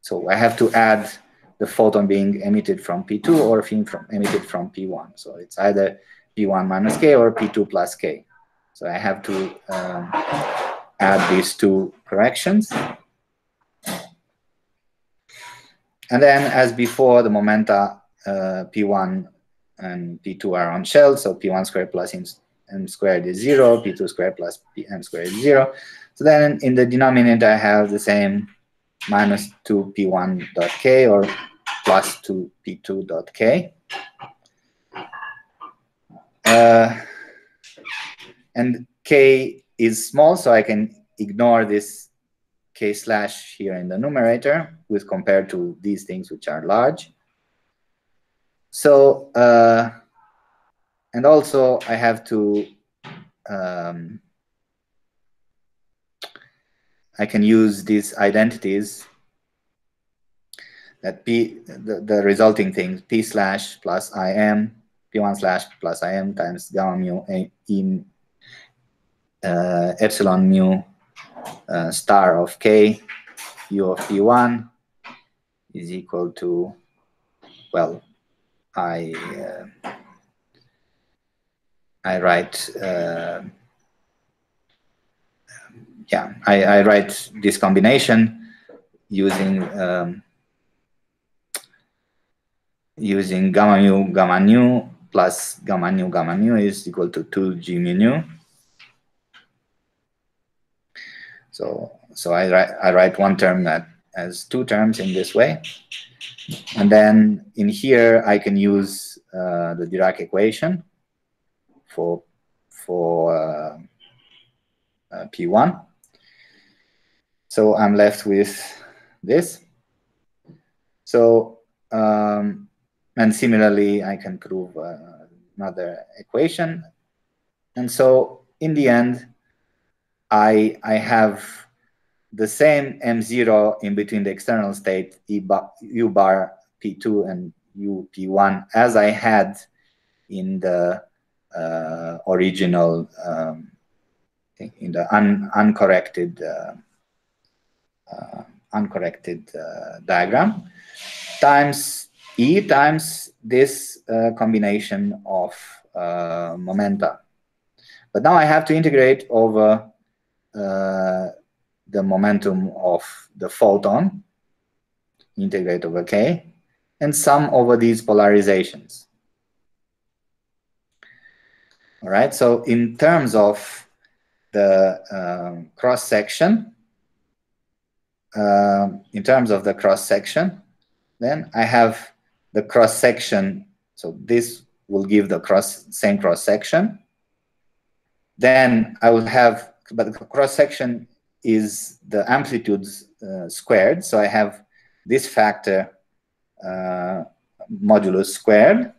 so I have to add the photon being emitted from P2 or being from, emitted from P1. So it's either P1 minus K or P2 plus K. So I have to um, add these two corrections. And then as before, the momenta uh, P1 and P2 are on shell. So P1 squared plus m squared is 0, P2 squared plus m squared is 0. So then in the denominator, I have the same minus 2p1 dot k or plus 2p2 dot k. Uh, and k is small, so I can ignore this k slash here in the numerator with compared to these things which are large. So, uh, and also I have to, um, I can use these identities that p, the, the resulting things, p slash plus im p1 slash plus im times gamma mu in uh, epsilon mu uh, star of k u of p1 is equal to, well, I uh, I write uh, yeah I, I write this combination using um, using gamma mu gamma nu plus gamma nu gamma nu is equal to 2 g mu nu. So, so I write, I write one term that as two terms in this way. And then in here, I can use uh, the Dirac equation for, for uh, uh, P1. So I'm left with this. So um, and similarly, I can prove uh, another equation. And so in the end, I, I have the same M0 in between the external state e bar, U bar P2 and U P1 as I had in the uh, original, um, in the un, uncorrected, uh, uh, uncorrected uh, diagram, times E times this uh, combination of momenta. But now I have to integrate over the momentum of the photon, integrate over k, and sum over these polarizations. All right, so in terms of the um, cross section, uh, in terms of the cross section, then I have the cross section. So this will give the cross same cross section. Then I will have, but the cross section is the amplitudes uh, squared. So I have this factor uh, modulus squared,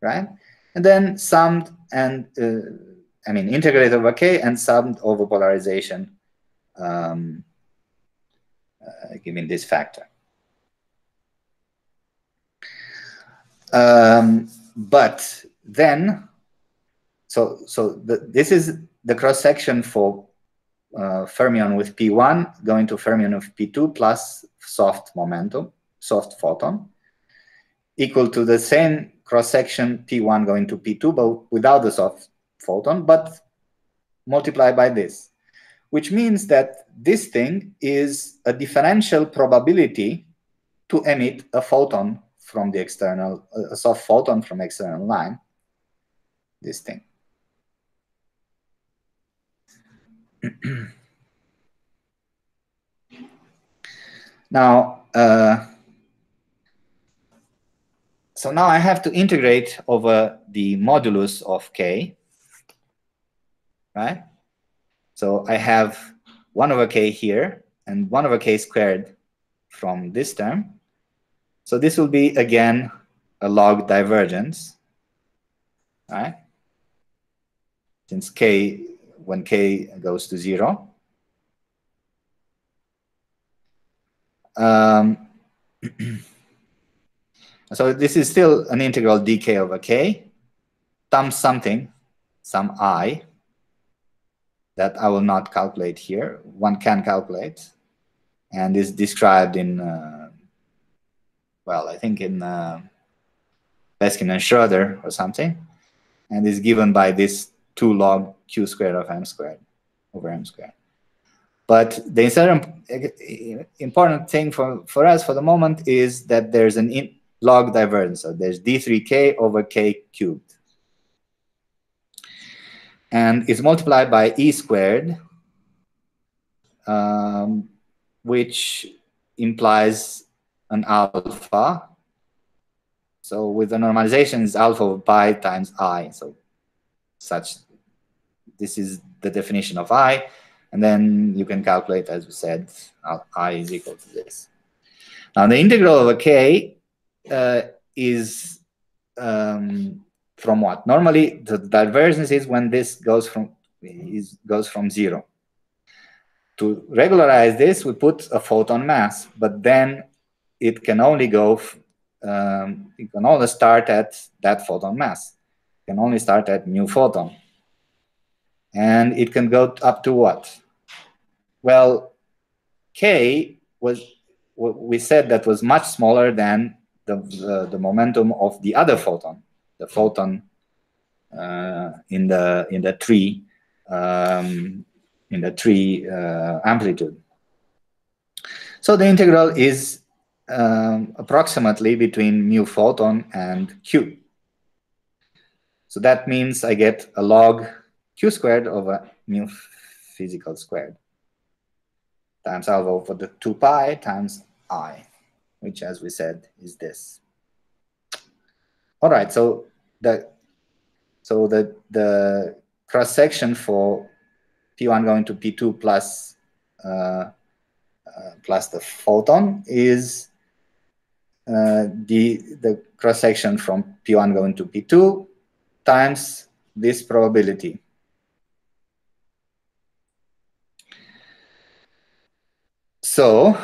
right? And then summed and, uh, I mean, integrated over k and summed over polarization, um, uh, given this factor. Um, but then, so so the, this is the cross section for uh, fermion with P1 going to fermion with P2 plus soft momentum, soft photon, equal to the same cross section P1 going to P2, but without the soft photon, but multiplied by this, which means that this thing is a differential probability to emit a photon from the external, a soft photon from external line, this thing. now, uh, so now I have to integrate over the modulus of k, right? So I have 1 over k here and 1 over k squared from this term. So this will be, again, a log divergence, right? Since k, when k goes to 0. Um, so this is still an integral dk over k times something, some i, that I will not calculate here. One can calculate, and is described in uh, well, I think in uh, and Schroeder or something, and is given by this 2 log q squared of m squared over m squared. But the important thing for, for us for the moment is that there's an log divergence. So there's d3k over k cubed. And it's multiplied by e squared, um, which implies an alpha. So with the normalization is alpha of pi times i. So such, this is the definition of i. And then you can calculate, as we said, i is equal to this. Now the integral of k uh, is um, from what? Normally the divergence is when this goes from is goes from zero. To regularize this, we put a photon mass, but then it can only go, um, it can only start at that photon mass. It can only start at mu photon. And it can go up to what? Well, K was, we said that was much smaller than the, the, the momentum of the other photon, the photon uh, in the in the tree um, in the tree uh, amplitude. So the integral is um, approximately between mu photon and q. So that means I get a log q squared over mu physical squared times alpha over the 2 pi times i, which as we said is this. All right, so the so the the cross section for p1 going to p2 plus uh, uh, plus the photon is uh, the, the cross section from P1 going to P2 times this probability. So,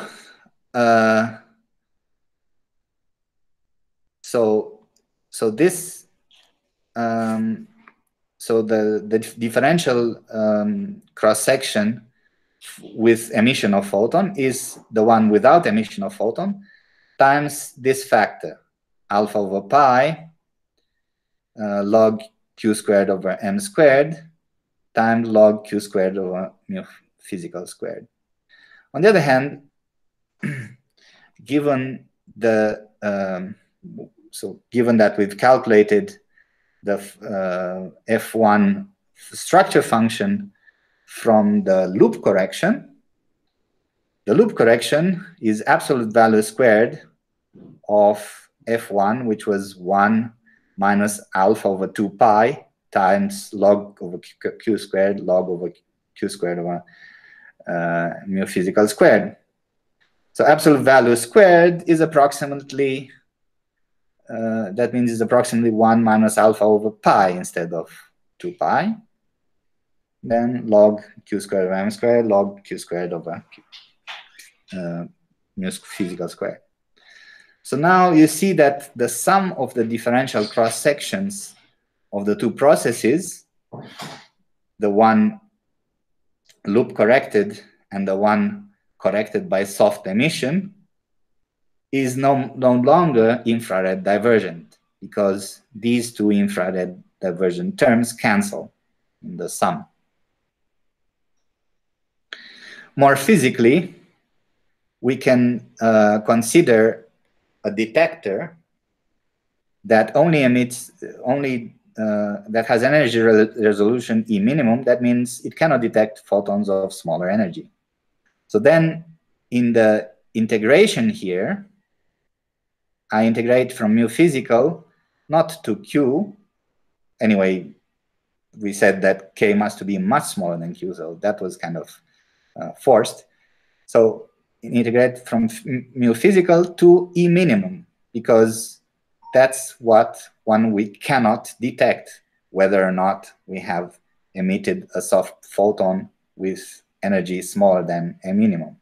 uh, so, so this, um, so the, the differential um, cross section with emission of photon is the one without emission of photon times this factor, alpha over pi uh, log q squared over m squared times log q squared over mu physical squared. On the other hand, given the um, so given that we've calculated the uh, f1 structure function from the loop correction, the loop correction is absolute value squared of f1, which was 1 minus alpha over 2 pi times log over q, q squared log over q squared over mu physical squared. So absolute value squared is approximately, uh, that means it's approximately 1 minus alpha over pi instead of 2 pi. Then log q squared over m squared log q squared over q, uh, mu physical squared. So now you see that the sum of the differential cross sections of the two processes, the one loop corrected and the one corrected by soft emission, is no, no longer infrared divergent because these two infrared divergent terms cancel in the sum. More physically, we can uh, consider a detector that only emits only uh, that has energy re resolution E minimum, that means it cannot detect photons of smaller energy. So then in the integration here, I integrate from mu physical not to Q. Anyway, we said that K must to be much smaller than Q, so that was kind of uh, forced. So integrate from mu physical to E minimum because that's what one we cannot detect whether or not we have emitted a soft photon with energy smaller than a minimum.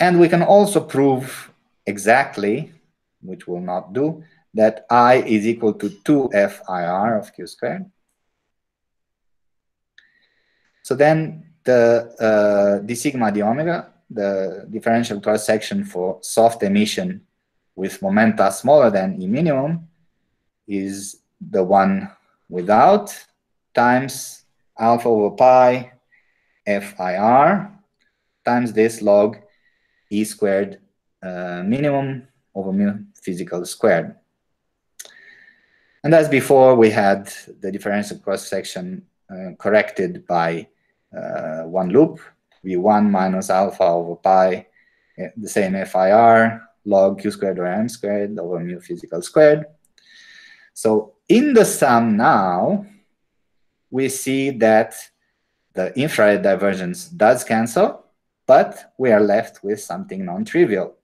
And we can also prove exactly, which we'll not do, that I is equal to 2FIR of Q squared. So then the uh, d sigma d omega, the differential cross section for soft emission with momenta smaller than E minimum is the one without times alpha over pi FIR times this log E squared uh, minimum over mu physical squared. And as before, we had the differential cross section uh, corrected by uh, one loop, V1 minus alpha over pi, eh, the same FIR, log q squared over m squared over mu physical squared. So in the sum now, we see that the infrared divergence does cancel, but we are left with something non-trivial.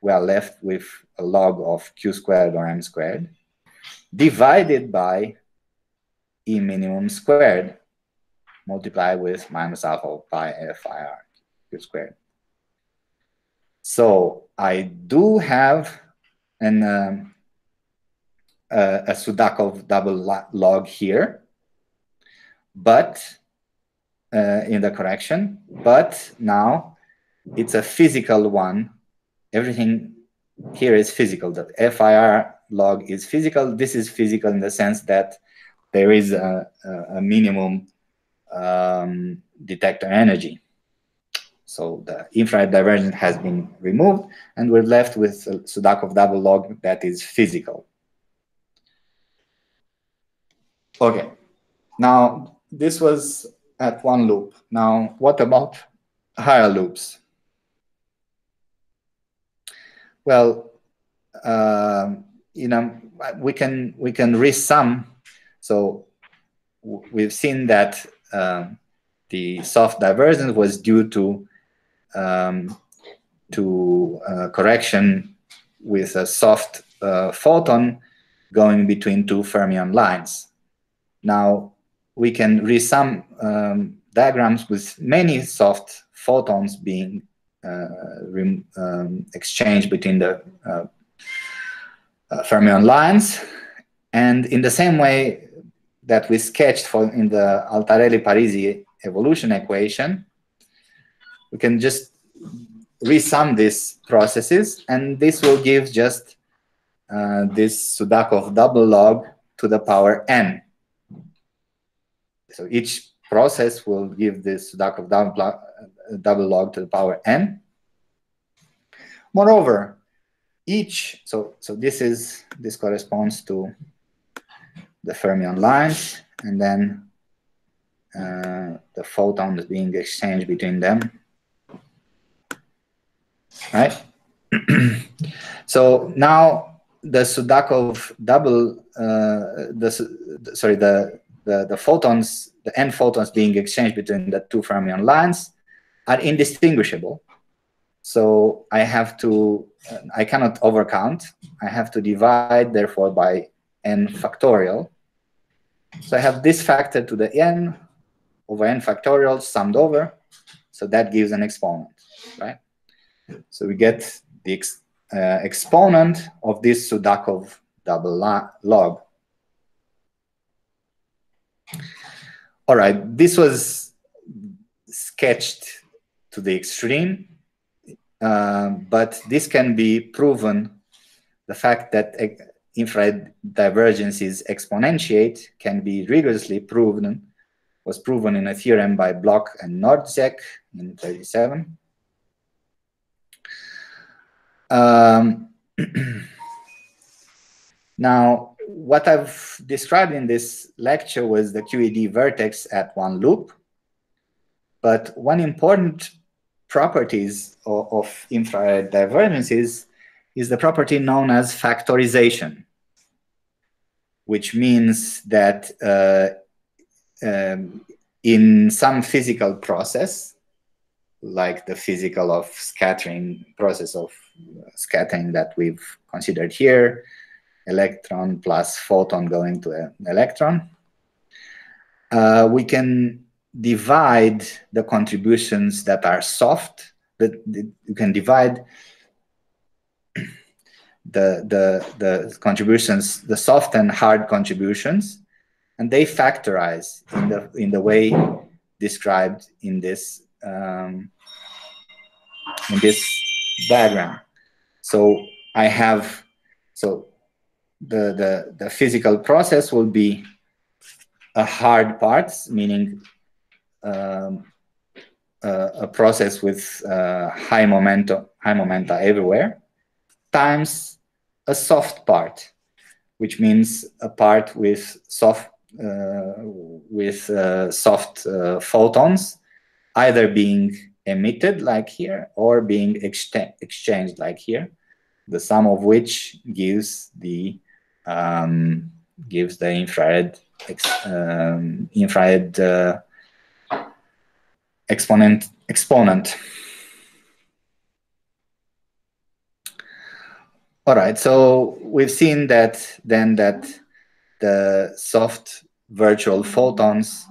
We are left with a log of q squared or m squared divided by E minimum squared multiplied with minus alpha pi FIR q squared. So I do have an, um, a, a Sudakov double log here, but uh, in the correction, but now it's a physical one. Everything here is physical. The FIR log is physical. This is physical in the sense that there is a, a minimum um, detector energy. So the infrared divergence has been removed, and we're left with a Sudakov double log that is physical. Okay, now this was at one loop. Now, what about higher loops? Well, uh, you know, we can we can resum. So we've seen that um, the soft divergence was due to um, to uh, correction with a soft uh, photon going between two fermion lines. Now we can resum um, diagrams with many soft photons being uh, um, exchanged between the uh, uh, fermion lines. And in the same way that we sketched for in the Altarelli-Parisi evolution equation, we can just resum these processes, and this will give just uh, this Sudakov double log to the power n. So each process will give this Sudakov double, uh, double log to the power n. Moreover, each, so, so this is, this corresponds to the fermion lines, and then uh, the photons being exchanged between them. Right? so now the Sudakov double, uh, the, sorry, the, the, the photons, the n photons being exchanged between the two fermion lines are indistinguishable. So I have to, uh, I cannot overcount. I have to divide, therefore, by n factorial. So I have this factor to the n over n factorial summed over. So that gives an exponent, right? So we get the ex uh, exponent of this Sudakov double log. All right, this was sketched to the extreme, uh, but this can be proven. The fact that infrared divergences exponentiate can be rigorously proven, was proven in a theorem by Bloch and Nordsieck in 37. Um, now, what I've described in this lecture was the QED vertex at one loop. But one important properties of, of infrared divergences is the property known as factorization, which means that uh, um, in some physical process, like the physical of scattering process of scattering that we've considered here, electron plus photon going to an electron, uh, we can divide the contributions that are soft, that you can divide the, the, the contributions, the soft and hard contributions, and they factorize in the, in the way described in this, um, in this diagram. So I have, so the, the, the physical process will be a hard parts, meaning um, uh, a process with uh, high momentum, high momenta everywhere, times a soft part, which means a part with soft uh, with uh, soft uh, photons, either being emitted like here or being exchanged like here, the sum of which gives the um, gives the infrared um, infrared uh, exponent exponent. All right, so we've seen that then that the soft virtual photons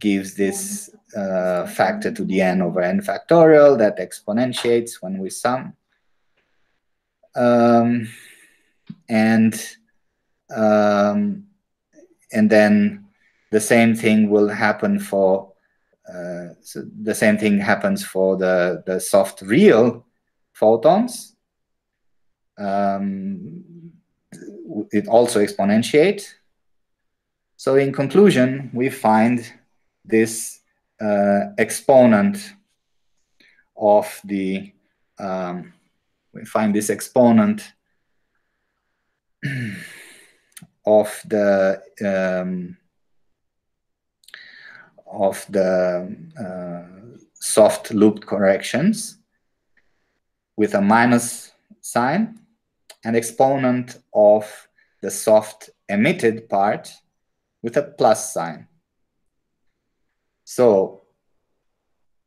gives this uh, factor to the n over n factorial that exponentiates when we sum. Um, and um, and then the same thing will happen for uh, so the same thing happens for the the soft real photons. Um, it also exponentiates. So in conclusion, we find this uh, exponent of the um, we find this exponent of the um, of the uh, soft looped corrections with a minus sign and exponent of the soft emitted part with a plus sign. So,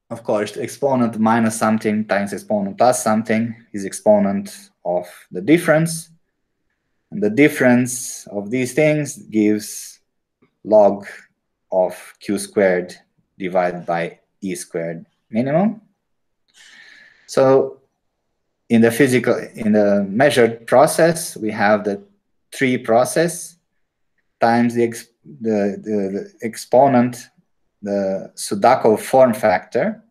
of course, the exponent minus something times exponent plus something is exponent of the difference. And the difference of these things gives log of q squared divided by e squared minimum. So in the physical, in the measured process, we have the tree process times the, the, the, the exponent, the Sudakov form factor,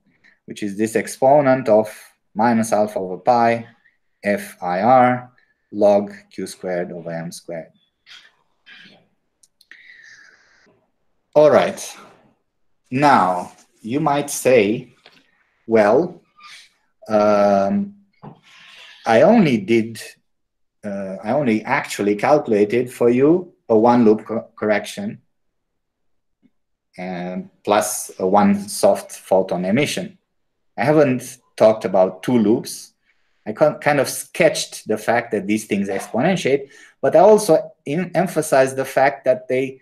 which is this exponent of minus alpha over pi FIR log q squared over m squared. All right. now you might say, well, um, I only did, uh, I only actually calculated for you a one loop co correction plus one soft photon emission. I haven't talked about two loops. I kind of sketched the fact that these things exponentiate, but I also emphasized the fact that they,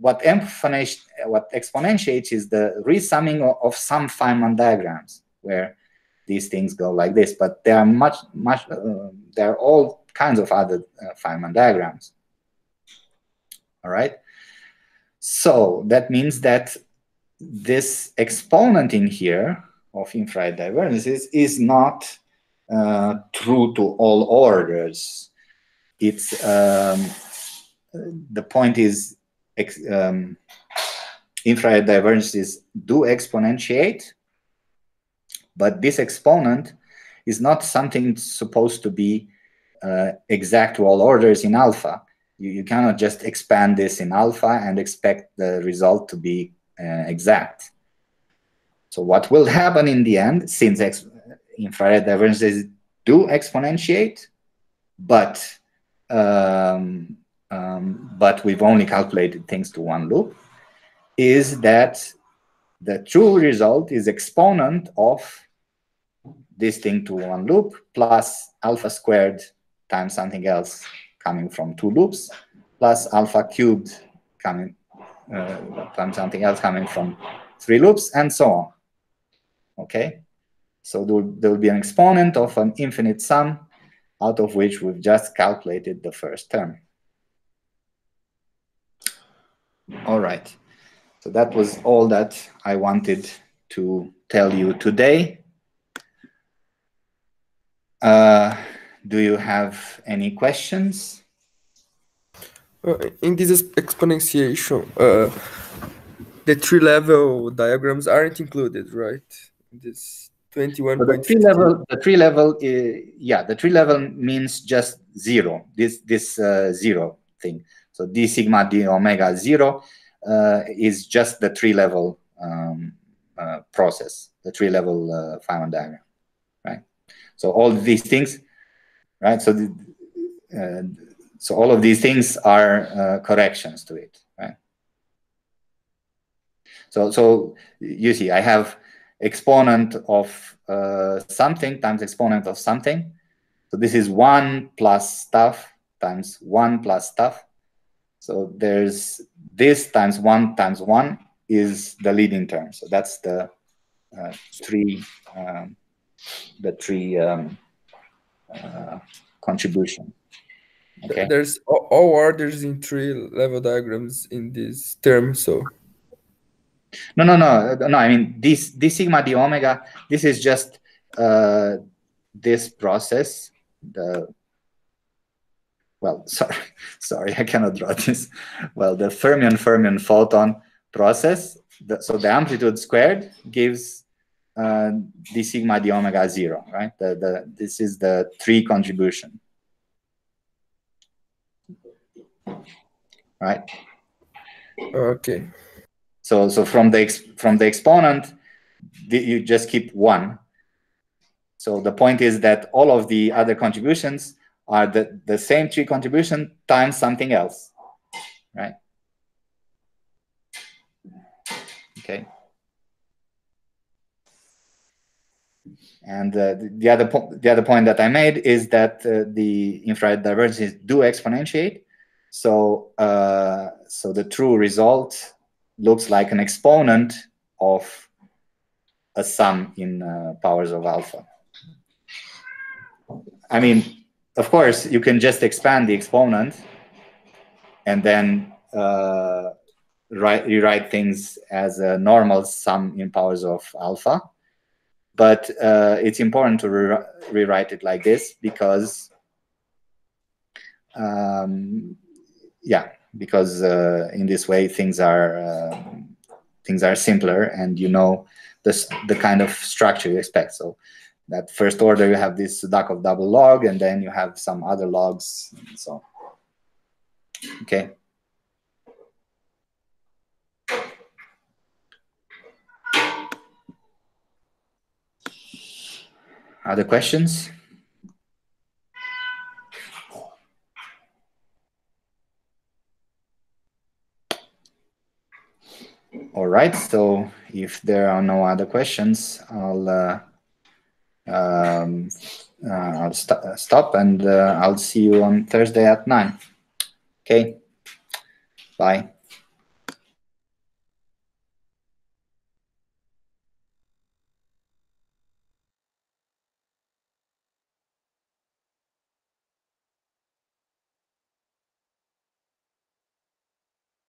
what, what exponentiates is the resumming of, of some Feynman diagrams where these things go like this, but there are much, much, uh, there are all kinds of other uh, Feynman diagrams. All right. So that means that this exponent in here of infrared divergences is not uh, true to all orders. It's um, the point is um, infrared divergences do exponentiate, but this exponent is not something supposed to be uh, exact to all orders in alpha. You, you cannot just expand this in alpha and expect the result to be uh, exact. So what will happen in the end, since infrared divergences do exponentiate, but um, um, but we've only calculated things to one loop, is that the true result is exponent of this thing to one loop plus alpha squared times something else coming from two loops plus alpha cubed coming uh, times something else coming from three loops and so on. Okay, so there will, there will be an exponent of an infinite sum out of which we've just calculated the first term. All right, so that was all that I wanted to tell you today. Uh, do you have any questions? Uh, in this exponentiation, uh, the tree level diagrams aren't included, right? This 21. So the tree-level, the tree level, is, yeah, the tree-level means just zero. This this uh, zero thing. So d sigma d omega zero uh, is just the tree-level um, uh, process, the tree-level uh, Feynman diagram, right? So all these things, right? So the, uh, so all of these things are uh, corrections to it, right? So so you see, I have exponent of uh, something times exponent of something. So this is 1 plus stuff times 1 plus stuff. So there's this times 1 times 1 is the leading term. So that's the uh, three, um, the three um, uh, contribution. Okay. There's all orders in tree level diagrams in this term. So no, no, no, no. I mean, this this sigma d omega. This is just uh, this process. The well, sorry, sorry, I cannot draw this. Well, the fermion fermion photon process. The, so the amplitude squared gives uh, d sigma d omega zero, right? The the this is the tree contribution, right? Okay. So, so from the from the exponent, you just keep one. So the point is that all of the other contributions are the, the same tree contribution times something else, right? Okay. And uh, the other the other point that I made is that uh, the infrared divergences do exponentiate. So uh, so the true result looks like an exponent of a sum in uh, powers of alpha. I mean, of course, you can just expand the exponent and then uh, write, rewrite things as a normal sum in powers of alpha. But uh, it's important to re rewrite it like this because, um, yeah, because uh, in this way things are uh, things are simpler and you know this the kind of structure you expect. So that first order you have this duck of double log and then you have some other logs and so okay Other questions? All right, so if there are no other questions, I'll uh, um, uh, I'll st stop and uh, I'll see you on Thursday at nine. Okay, bye.